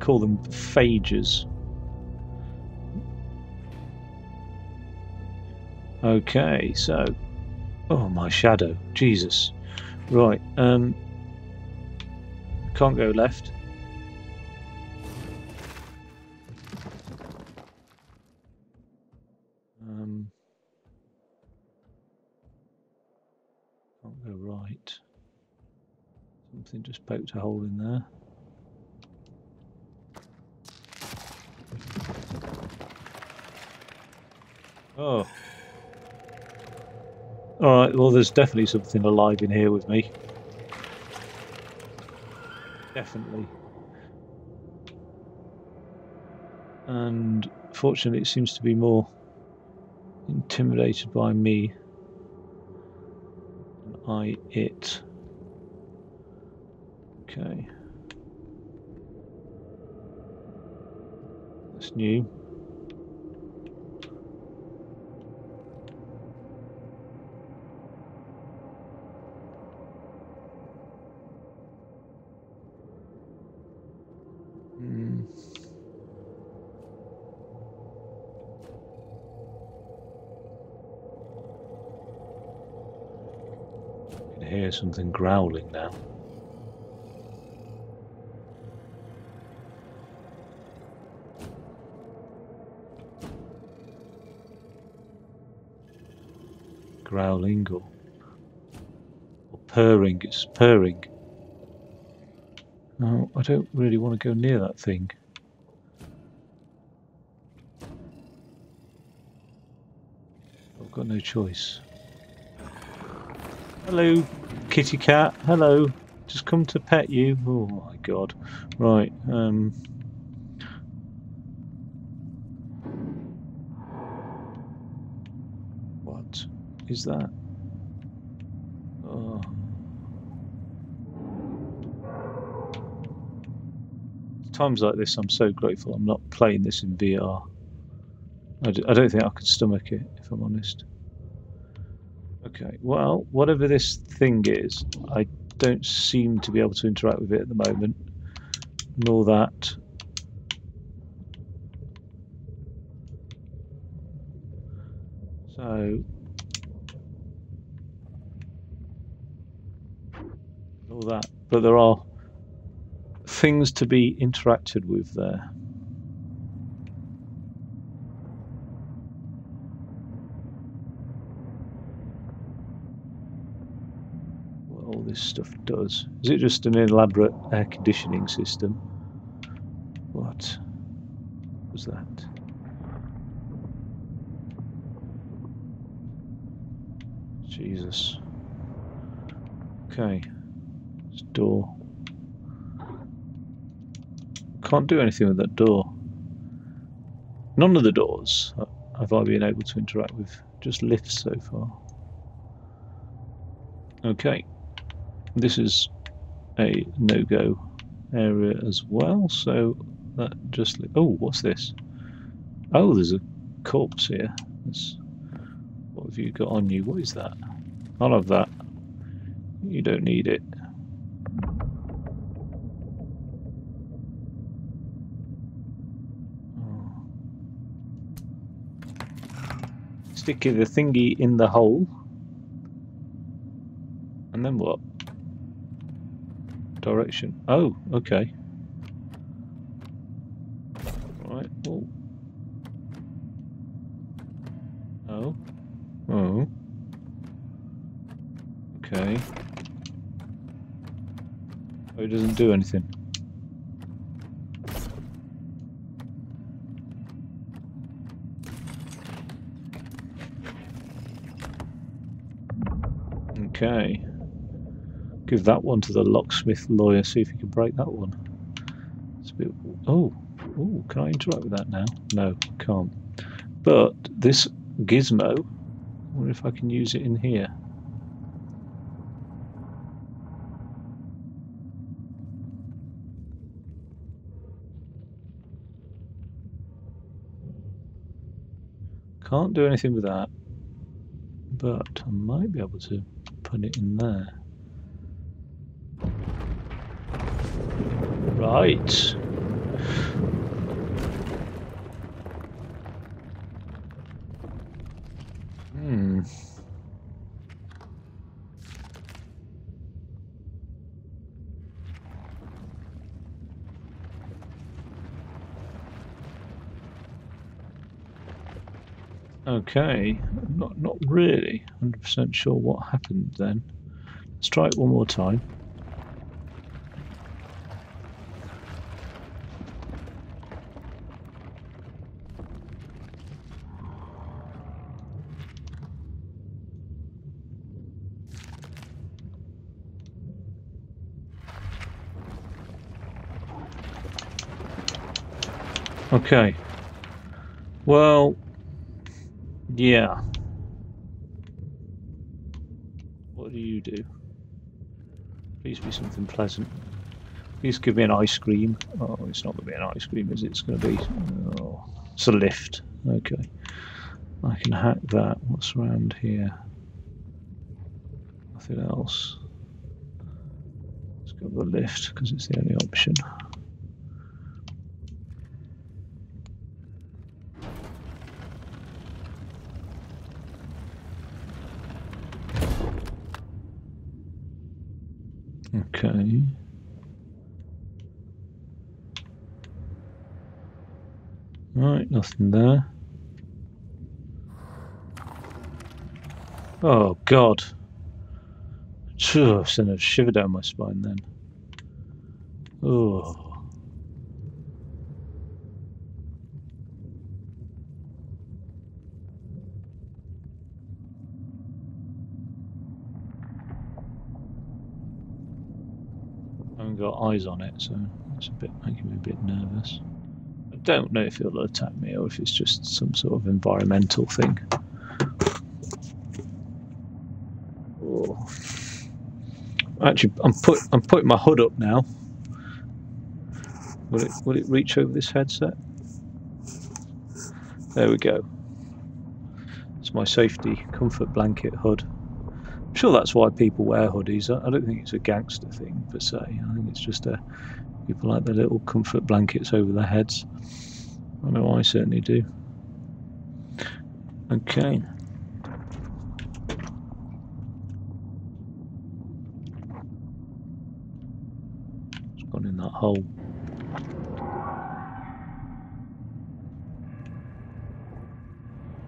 Call them phages. Okay, so... Oh, my shadow. Jesus. Right, um... Can't go left. Um... Can't go right. Something just poked a hole in there. Oh. Alright, well there's definitely something alive in here with me. Definitely. And fortunately it seems to be more intimidated by me than I it. Okay. That's new. hear something growling now. Growling or, or purring, it's purring. No, I don't really want to go near that thing. I've got no choice. Hello kitty cat. Hello. Just come to pet you. Oh my god. Right. Um. What is that? Oh. Times like this, I'm so grateful I'm not playing this in VR. I d- I don't think I could stomach it, if I'm honest. Okay, well, whatever this thing is, I don't seem to be able to interact with it at the moment, nor that. So, all that, but there are things to be interacted with there. What all this stuff does. Is it just an elaborate air conditioning system? What was that? Jesus. Okay. This door. Can't do anything with that door. None of the doors have I been able to interact with. Just lifts so far. Okay. This is a no-go area as well, so that just... Oh, what's this? Oh, there's a corpse here. That's, what have you got on you? What is that? None of that. You don't need it. Stick the thingy in the hole. And then what? Direction. Oh, okay. Right, well. Oh. Oh. Okay. Oh, it doesn't do anything. Okay. Give that one to the locksmith lawyer, see if he can break that one. It's a bit. Oh, oh, can I interact with that now? No, can't. But this gizmo, I wonder if I can use it in here. Can't do anything with that, but I might be able to put it in there. Right. Hmm. Okay, I'm not not really 100% sure what happened then. Let's try it one more time. Okay. Well, yeah. What do you do? Please be something pleasant. Please give me an ice cream. Oh, it's not going to be an ice cream, is it? It's going to be... Oh, it's a lift. Okay. I can hack that. What's around here? Nothing else. Let's go the lift, because it's the only option. Okay. Right, nothing there. Oh, God. Phew, sent a shiver down my spine then. Oh. I haven't eyes on it, so it's a bit making me a bit nervous. I don't know if it'll attack me or if it's just some sort of environmental thing. Oh. Actually, I'm put I'm putting my hood up now. Will it will it reach over this headset? There we go. It's my safety comfort blanket hood. Sure that's why people wear hoodies. I don't think it's a gangster thing per se. I think it's just a people like the little comfort blankets over their heads. I know I certainly do. Okay. It's gone in that hole.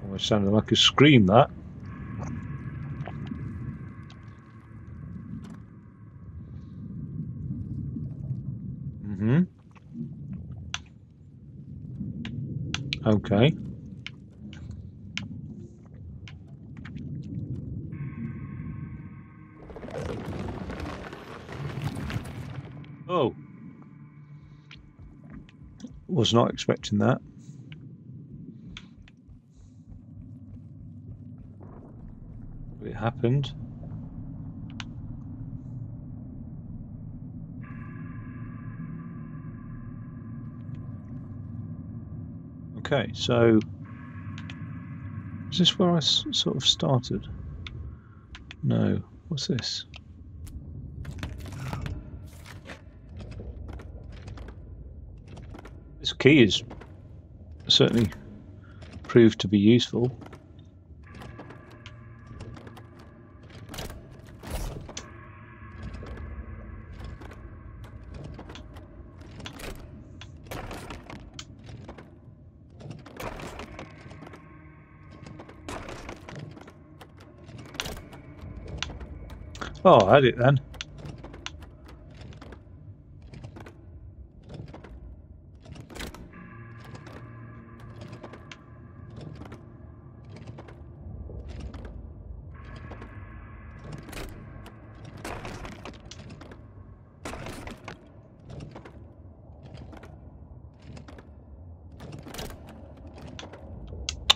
Almost sounded like a scream that. Okay. Oh. Was not expecting that. It happened. Okay, so is this where I sort of started? No. What's this? This key is certainly proved to be useful. Oh, I had it then.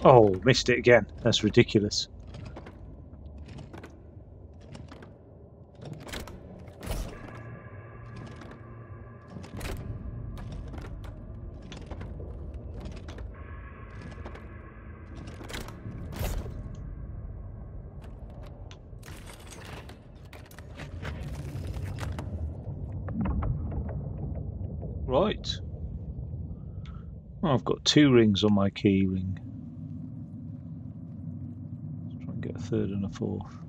Oh, missed it again. That's ridiculous. Right. I've got two rings on my key ring. Let's try and get a third and a fourth.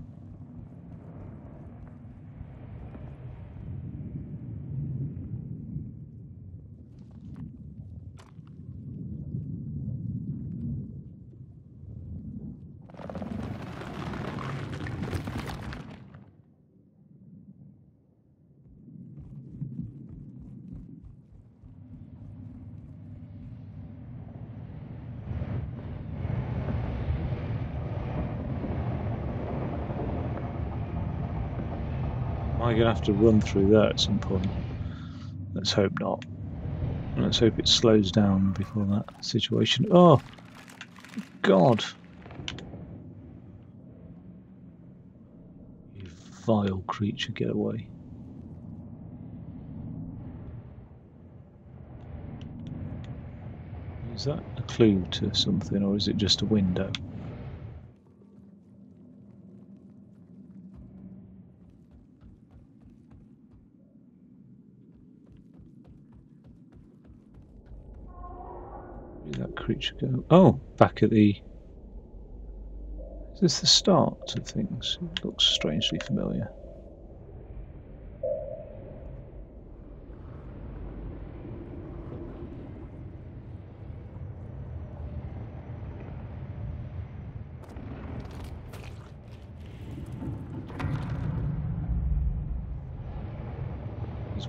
Have to run through that at some point? Let's hope not. Let's hope it slows down before that situation. Oh, God. You vile creature, get away. Is that a clue to something, or is it just a window? Creature go? Oh, back at the. Is this the start of things? It looks strangely familiar.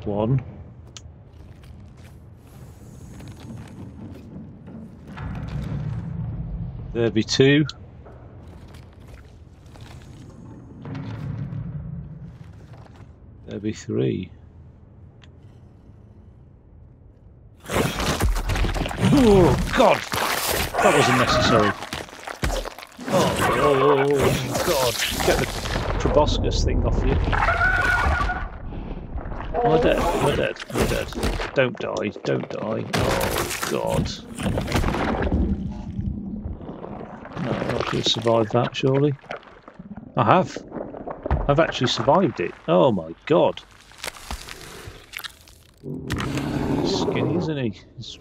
one. There be two. There'd be three. Oh God! That was unnecessary. Oh, oh God! Get the proboscis thing off you. I'm dead. I'm dead. I'm dead. Don't die. Don't die. Oh God! No, I should have survived that. Surely. I have. I've actually survived it. Oh my God! He's skinny, isn't he? He's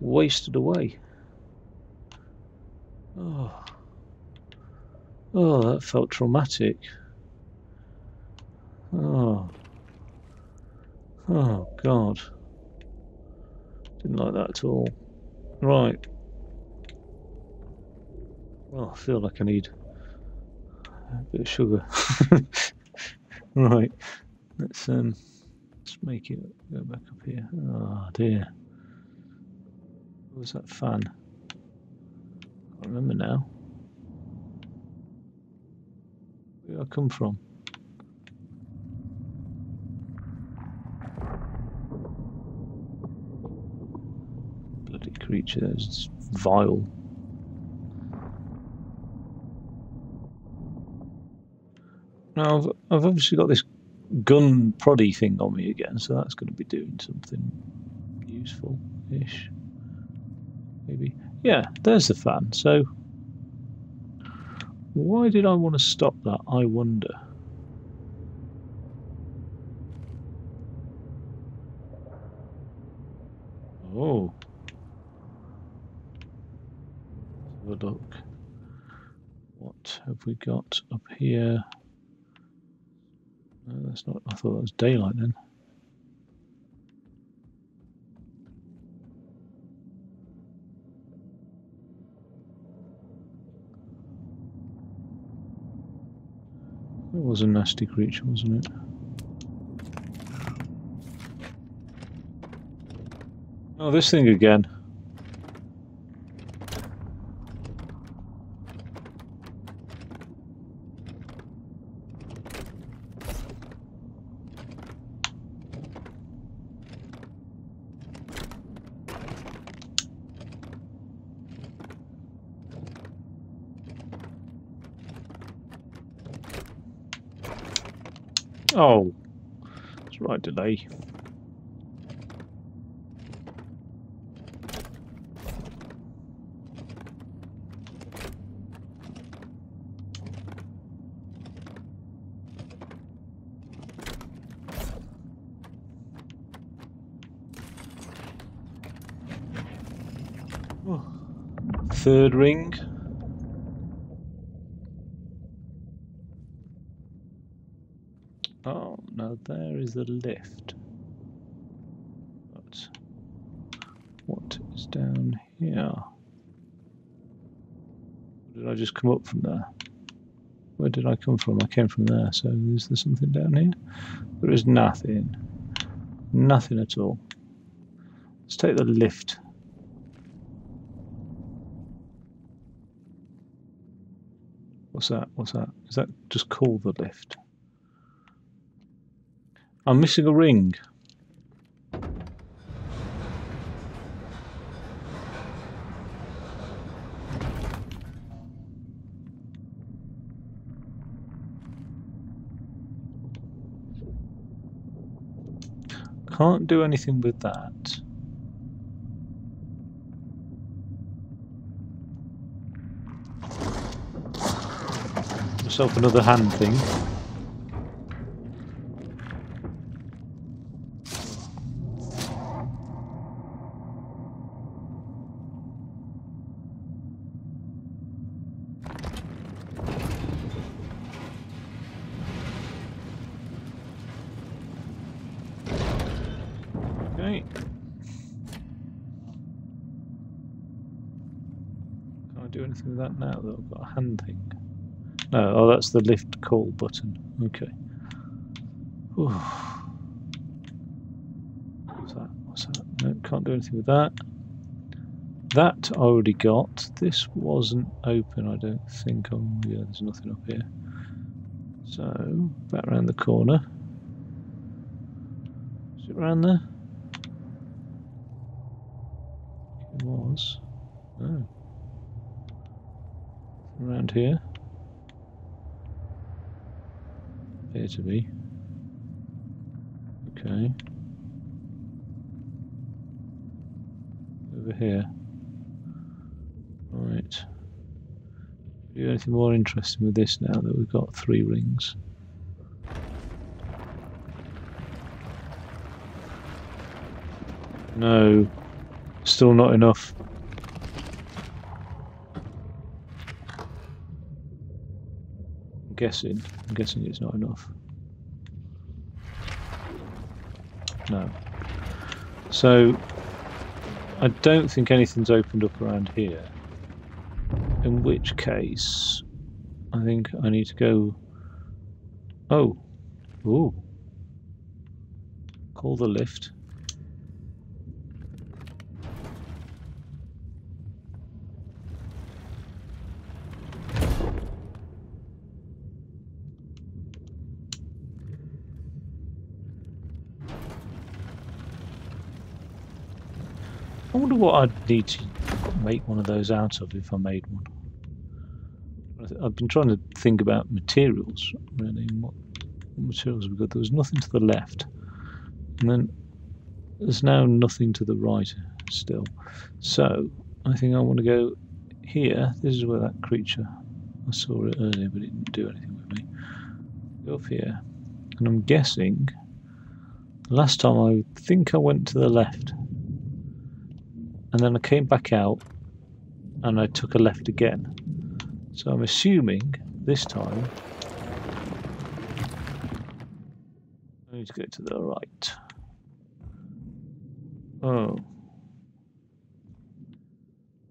wasted away. Oh. Oh, that felt traumatic. Oh. Oh, God. Didn't like that at all. Right. Well, I feel like I need a bit of sugar. right. Let's um let's make it go back up here. Oh dear. What was that fan? I remember now. Where did I come from? Bloody creature, it's vile. Now, I've, I've obviously got this gun proddy thing on me again, so that's going to be doing something useful-ish. Maybe. Yeah, there's the fan. So, why did I want to stop that? I wonder. Oh. Have a look. What have we got up here? No, that's not. I thought that was daylight then. It was a nasty creature, wasn't it? Oh, this thing again. Oh, Oh. Third ring. Oh, now there is the lift. But what is down here? Did I just come up from there? Where did I come from? I came from there, so is there something down here? There is nothing. Nothing at all. Let's take the lift. What's that? What's that? Is that just called the lift? I'm missing a ring. Can't do anything with that. Myself another hand thing. Okay. Can I do anything with that now though? I've got a hand thing. No, oh that's the lift call button. Okay. Whew. What's that? No, can't do anything with that. That I already got. This wasn't open, I don't think. Oh, yeah, there's nothing up here. So, back around the corner. Is it around there? It was. Oh. Around here. Appear to be. Okay. Over here. Right. Do anything more interesting with this now that we've got three rings? No. Still not enough. Guessing. I'm guessing it's not enough. No. So, I don't think anything's opened up around here. In which case, I think I need to go... Oh. Ooh. Call the lift. I wonder what I'd need to make one of those out of if I made one. I've been trying to think about materials, really. What, what materials we got? There was nothing to the left. And then there's now nothing to the right still. So I think I want to go here. This is where that creature, I saw it earlier, but it didn't do anything with me. Go up here. And I'm guessing, last time I think I went to the left and then I came back out and I took a left again. So I'm assuming this time I need to go to the right. Oh.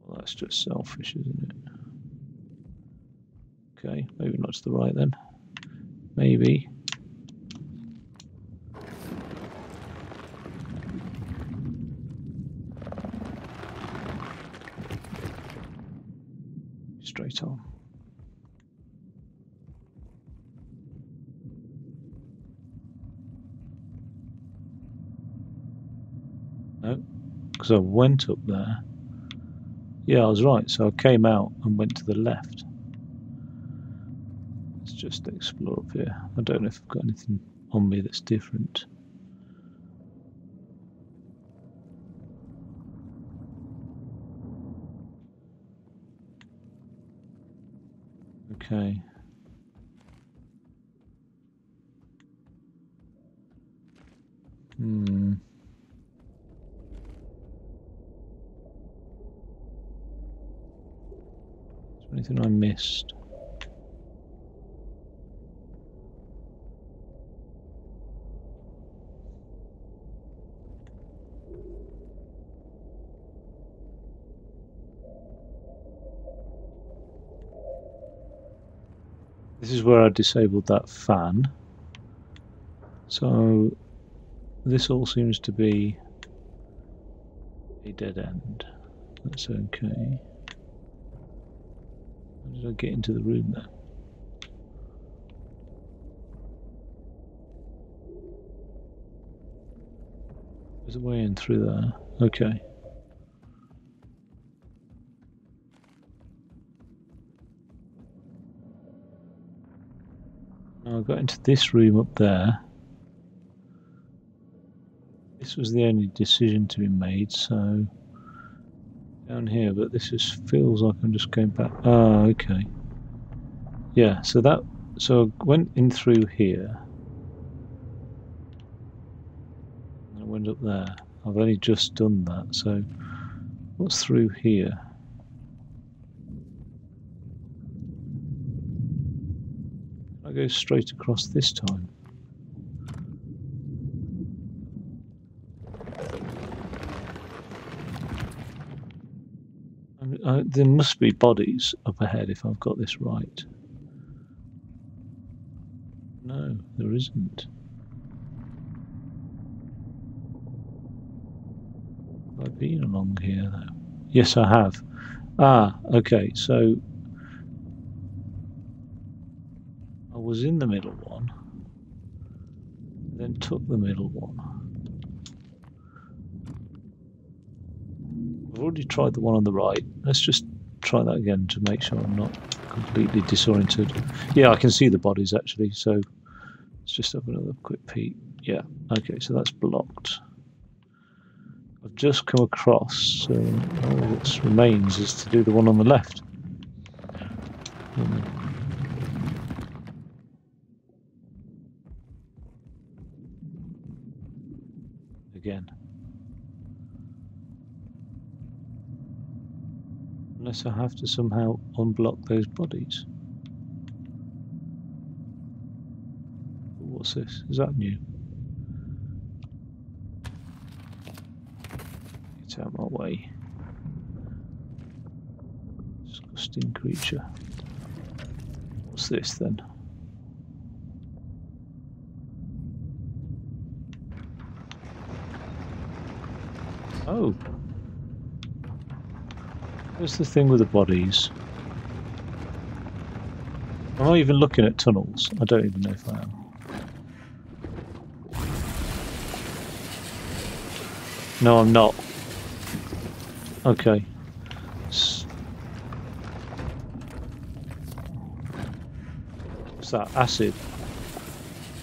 Well, that's just selfish, isn't it? Okay, maybe not to the right then. Maybe. Straight on. No, because I went up there. Yeah, I was right. So I came out and went to the left. Let's just explore up here. I don't know if I've got anything on me that's different. Okay. Hmm. Is there anything I missed? This is where I disabled that fan. So this all seems to be a dead end. That's okay. How did I get into the room then? There's a way in through there. Okay. Got into this room up there. This was the only decision to be made, so down here, but this just feels like I'm just going back. Ah, okay. Yeah, so that so I went in through here. I went up there. I've only just done that, so what's through here? Go straight across this time. Uh, there must be bodies up ahead if I've got this right. No, there isn't. Have I been along here though? Yes, I have. Ah, okay, so I was in the middle one, then took the middle one. I've already tried the one on the right. Let's just try that again to make sure I'm not completely disoriented. Yeah, I can see the bodies actually, so let's just have another quick peek. Yeah, okay, so that's blocked. I've just come across, so all that remains is to do the one on the left. Hmm. Again. Unless I have to somehow unblock those bodies. What's this? Is that new? Get out of my way. Disgusting creature. What's this then? Oh. Where's the thing with the bodies? Am I even looking at tunnels? I don't even know if I am. No, I'm not. Okay. What's that? Acid?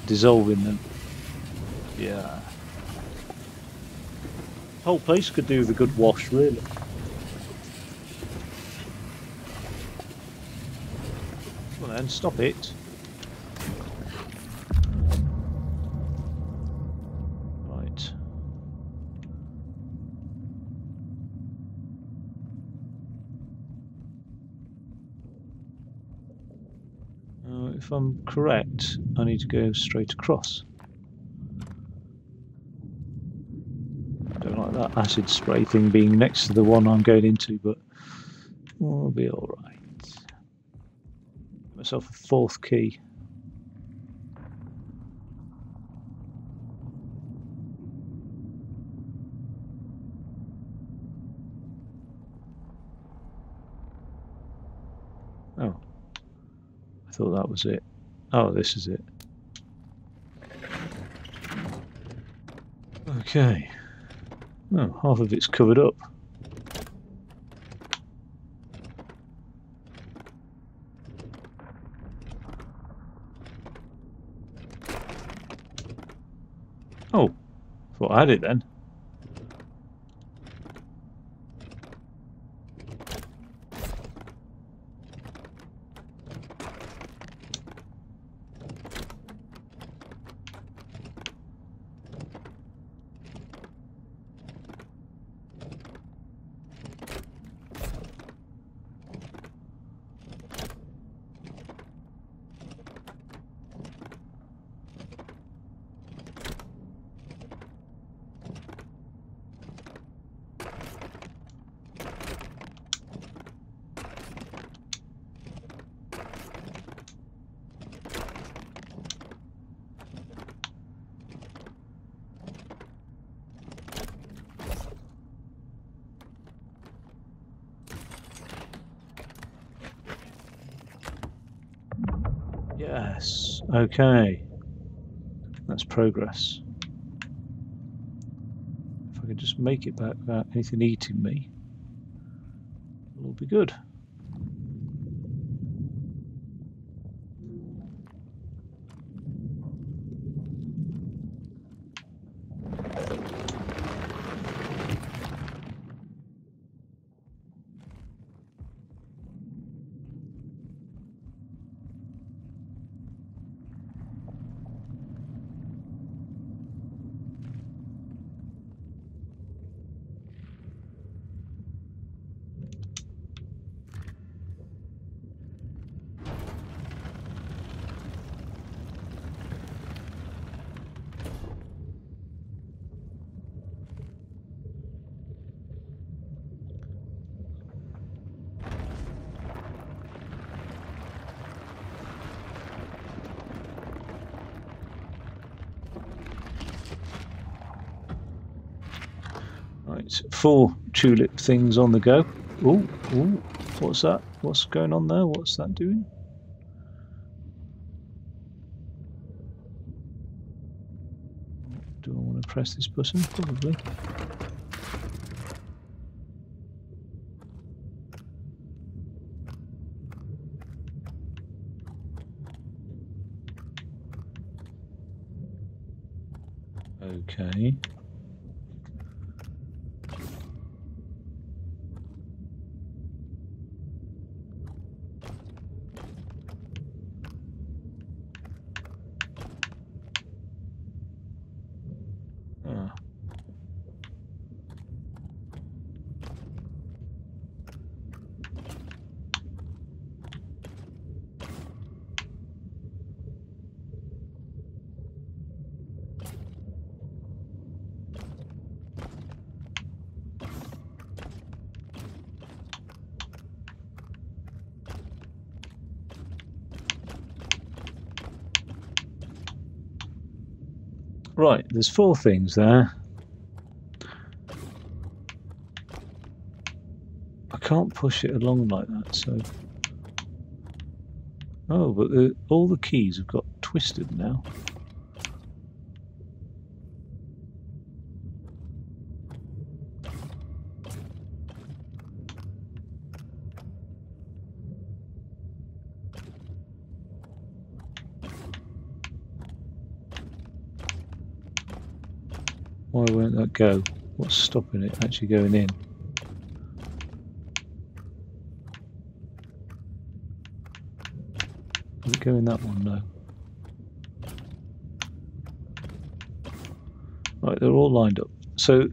Dissolving them. Yeah. Whole place could do with a good wash, really. Then, stop it. Right. If I'm correct, I need to go straight across. Don't like that acid spray thing being next to the one I'm going into, but we'll be alright. Myself a fourth key. Oh. I thought that was it. Oh, this is it. Okay. Oh, half of it's covered up. Oh, thought I it then. Yes. Okay. That's progress. If I can just make it back without anything eating me, it'll be good. Four tulip things on the go. Oh, oh, what's that? What's going on there? What's that doing? Do I want to press this button? Probably. Okay. Ah. Right, there's four things there. I can't push it along like that, so... Oh, but the, all the keys have got twisted now. Why won't that go? What's stopping it actually going in? Is it going that one? No. Right, they're all lined up. So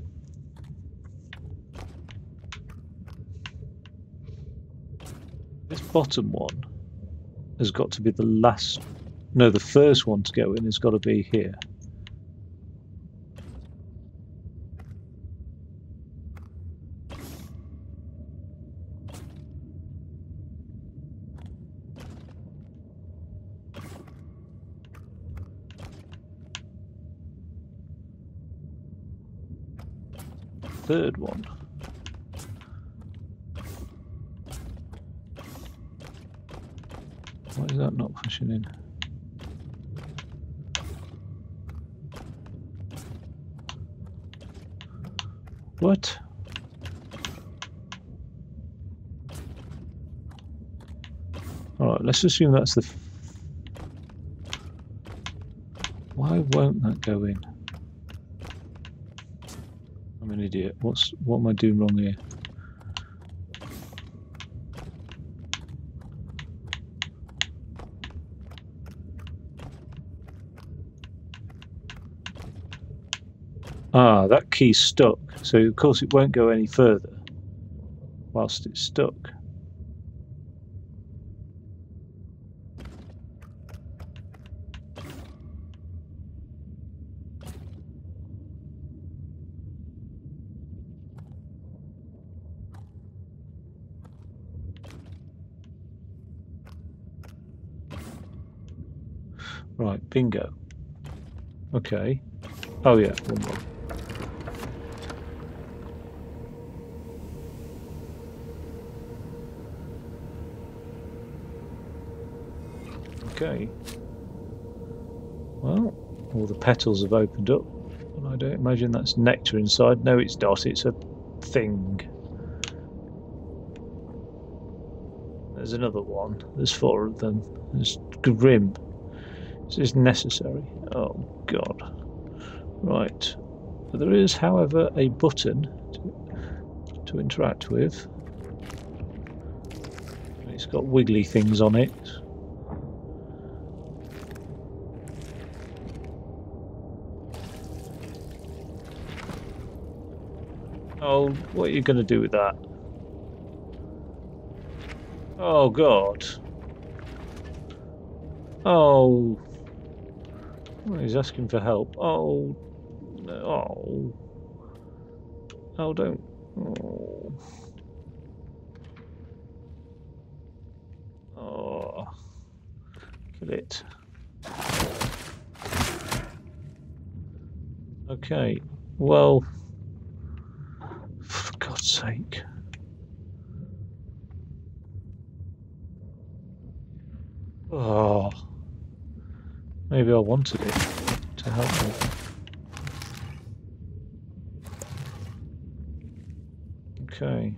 this bottom one has got to be the last. No, the first one to go in has got to be here. Third one. Why is that not pushing in? What? Alright, let's assume that's the... Why won't that go in? Idiot. What's what am I doing wrong here? Ah, that key's stuck, so of course it won't go any further whilst it's stuck. Right, bingo. Okay. Oh yeah, one more. Okay. Well, all the petals have opened up. And I don't imagine that's nectar inside. No, it's not. It's a thing. There's another one. There's four of them. There's Grim. Is necessary. Oh, God. Right. There is, however, a button to, to interact with. It's got wiggly things on it. Oh, what are you going to do with that? Oh, God. Oh. He's asking for help. Oh. Oh. Oh, don't. Oh. Oh. Kill it. Okay. Well. sake. Oh. Maybe I wanted it to help me. Okay.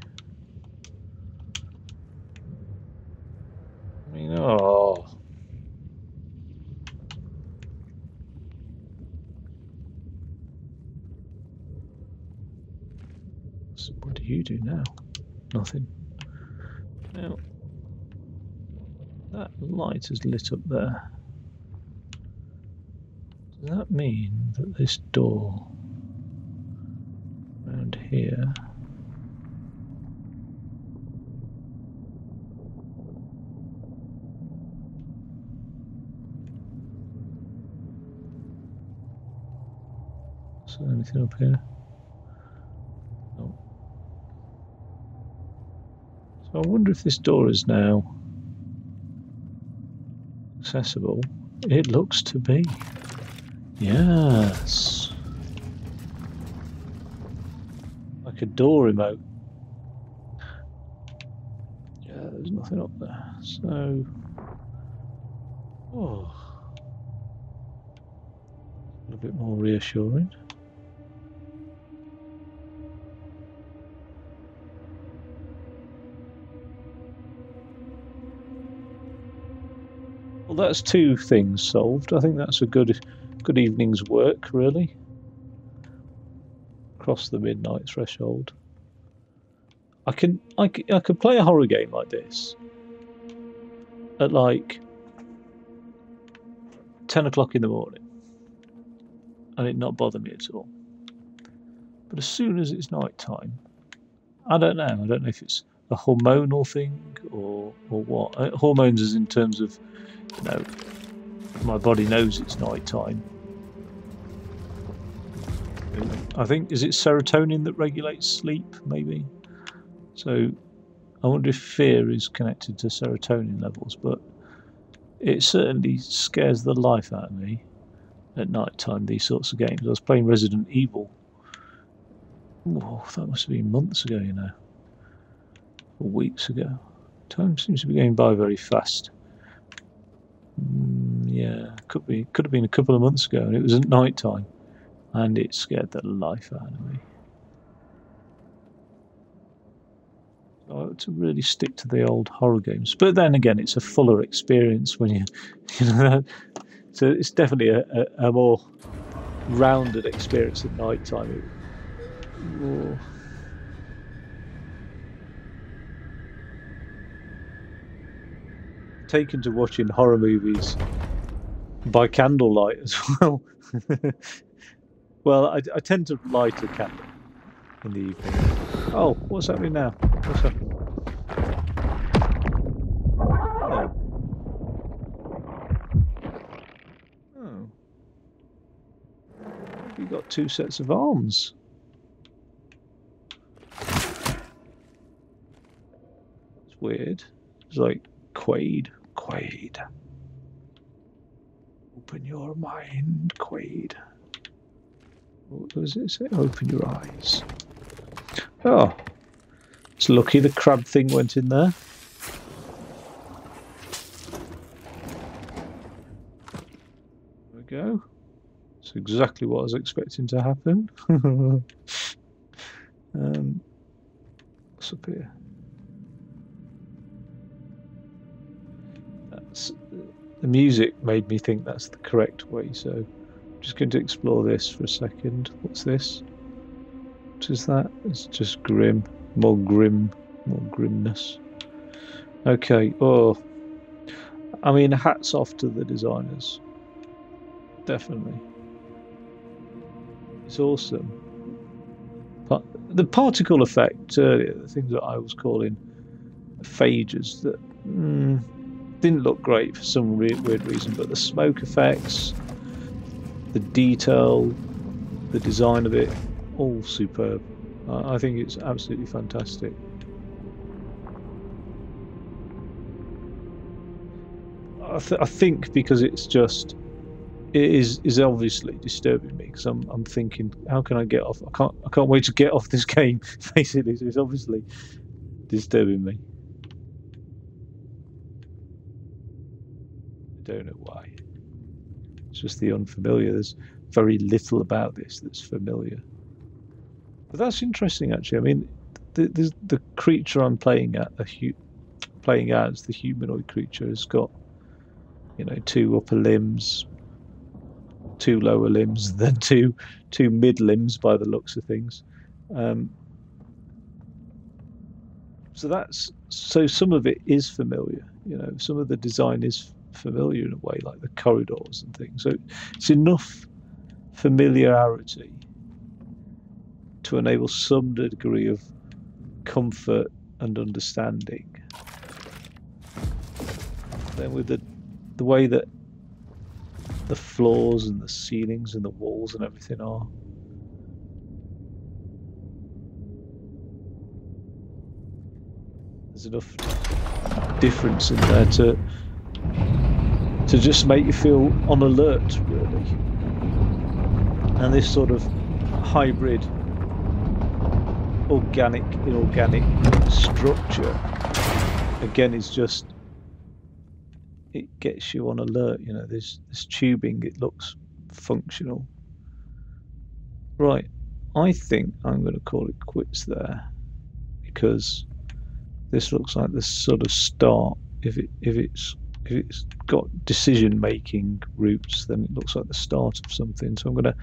I mean, oh. So what do you do now? Nothing. Now, that light is lit up there. That mean that this door around here Is there anything up here? No. So I wonder if this door is now accessible. It looks to be. Yes. Like a door remote. Yeah, there's nothing up there. So. Oh. A little bit more reassuring. Well, that's two things solved. I think that's a good, good evening's work, really. Cross the midnight threshold. I can, I, I could play a horror game like this at like ten o'clock in the morning, and it not bother me at all. But as soon as it's night time, I don't know. I don't know if it's a hormonal thing or or what. Uh, hormones is in terms of you know, my body knows it's night time. I think is it serotonin that regulates sleep, maybe. So I wonder if fear is connected to serotonin levels, but it certainly scares the life out of me at night time. These sorts of games. I was playing Resident Evil. Oh, that must have been months ago, you know, or weeks ago. Time seems to be going by very fast. Mm, yeah, could be. Could have been a couple of months ago, and it was at night time, and it scared the life out of me. To really stick to the old horror games, but then again, it's a fuller experience when you, you know. So it's definitely a, a, a more rounded experience at night time. It, oh. taken to watching horror movies by candlelight as well. well, I, I, tend to light a candle in the evening. Oh, what's happening now? What's happening? Oh. oh. You got two sets of arms. It's weird. It's like Quaid. Quaid. Open your mind, Quaid. What does it say? Open your eyes. Oh. It's lucky the crab thing went in there. There we go. It's exactly what I was expecting to happen. um, what's up here? The music made me think that's the correct way. So I'm just going to explore this for a second. What's this? What is that? It's just grim, more grim, more grimness. Okay. Oh, I mean, hats off to the designers. Definitely, it's awesome. But the particle effect earlier, the things that I was calling phages, that. Mm, didn't look great for some weird, reason, but the smoke effects, the detail, the design of it, all superb. I think it's absolutely fantastic. I, th I, think because it's just it is is obviously disturbing me because I'm I'm thinking, how can I get off? I can't I can't wait to get off this game. Basically, it's obviously disturbing me. Don't know why. It's just the unfamiliar. There's very little about this that's familiar. But that's interesting, actually. I mean, the the, the creature I'm playing at, the hu- playing as the humanoid creature, has got you know two upper limbs, two lower limbs, then two two mid limbs by the looks of things. Um, so that's so some of it is familiar. You know, some of the design is familiar in a way, like the corridors and things. So it's enough familiarity to enable some degree of comfort and understanding. Then with the the way that the floors and the ceilings and the walls and everything are. There's enough difference in there to to just make you feel on alert, really. And this sort of hybrid organic inorganic structure again is just it gets you on alert. You know, there's this tubing. It looks functional. Right, I think I'm going to call it quits there because this looks like the sort of start. If it if it's it's got decision making routes, then it looks like the start of something. So I'm going to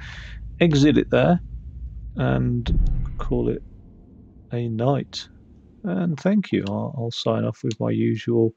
exit it there and call it a night. And thank you. I'll, I'll sign off with my usual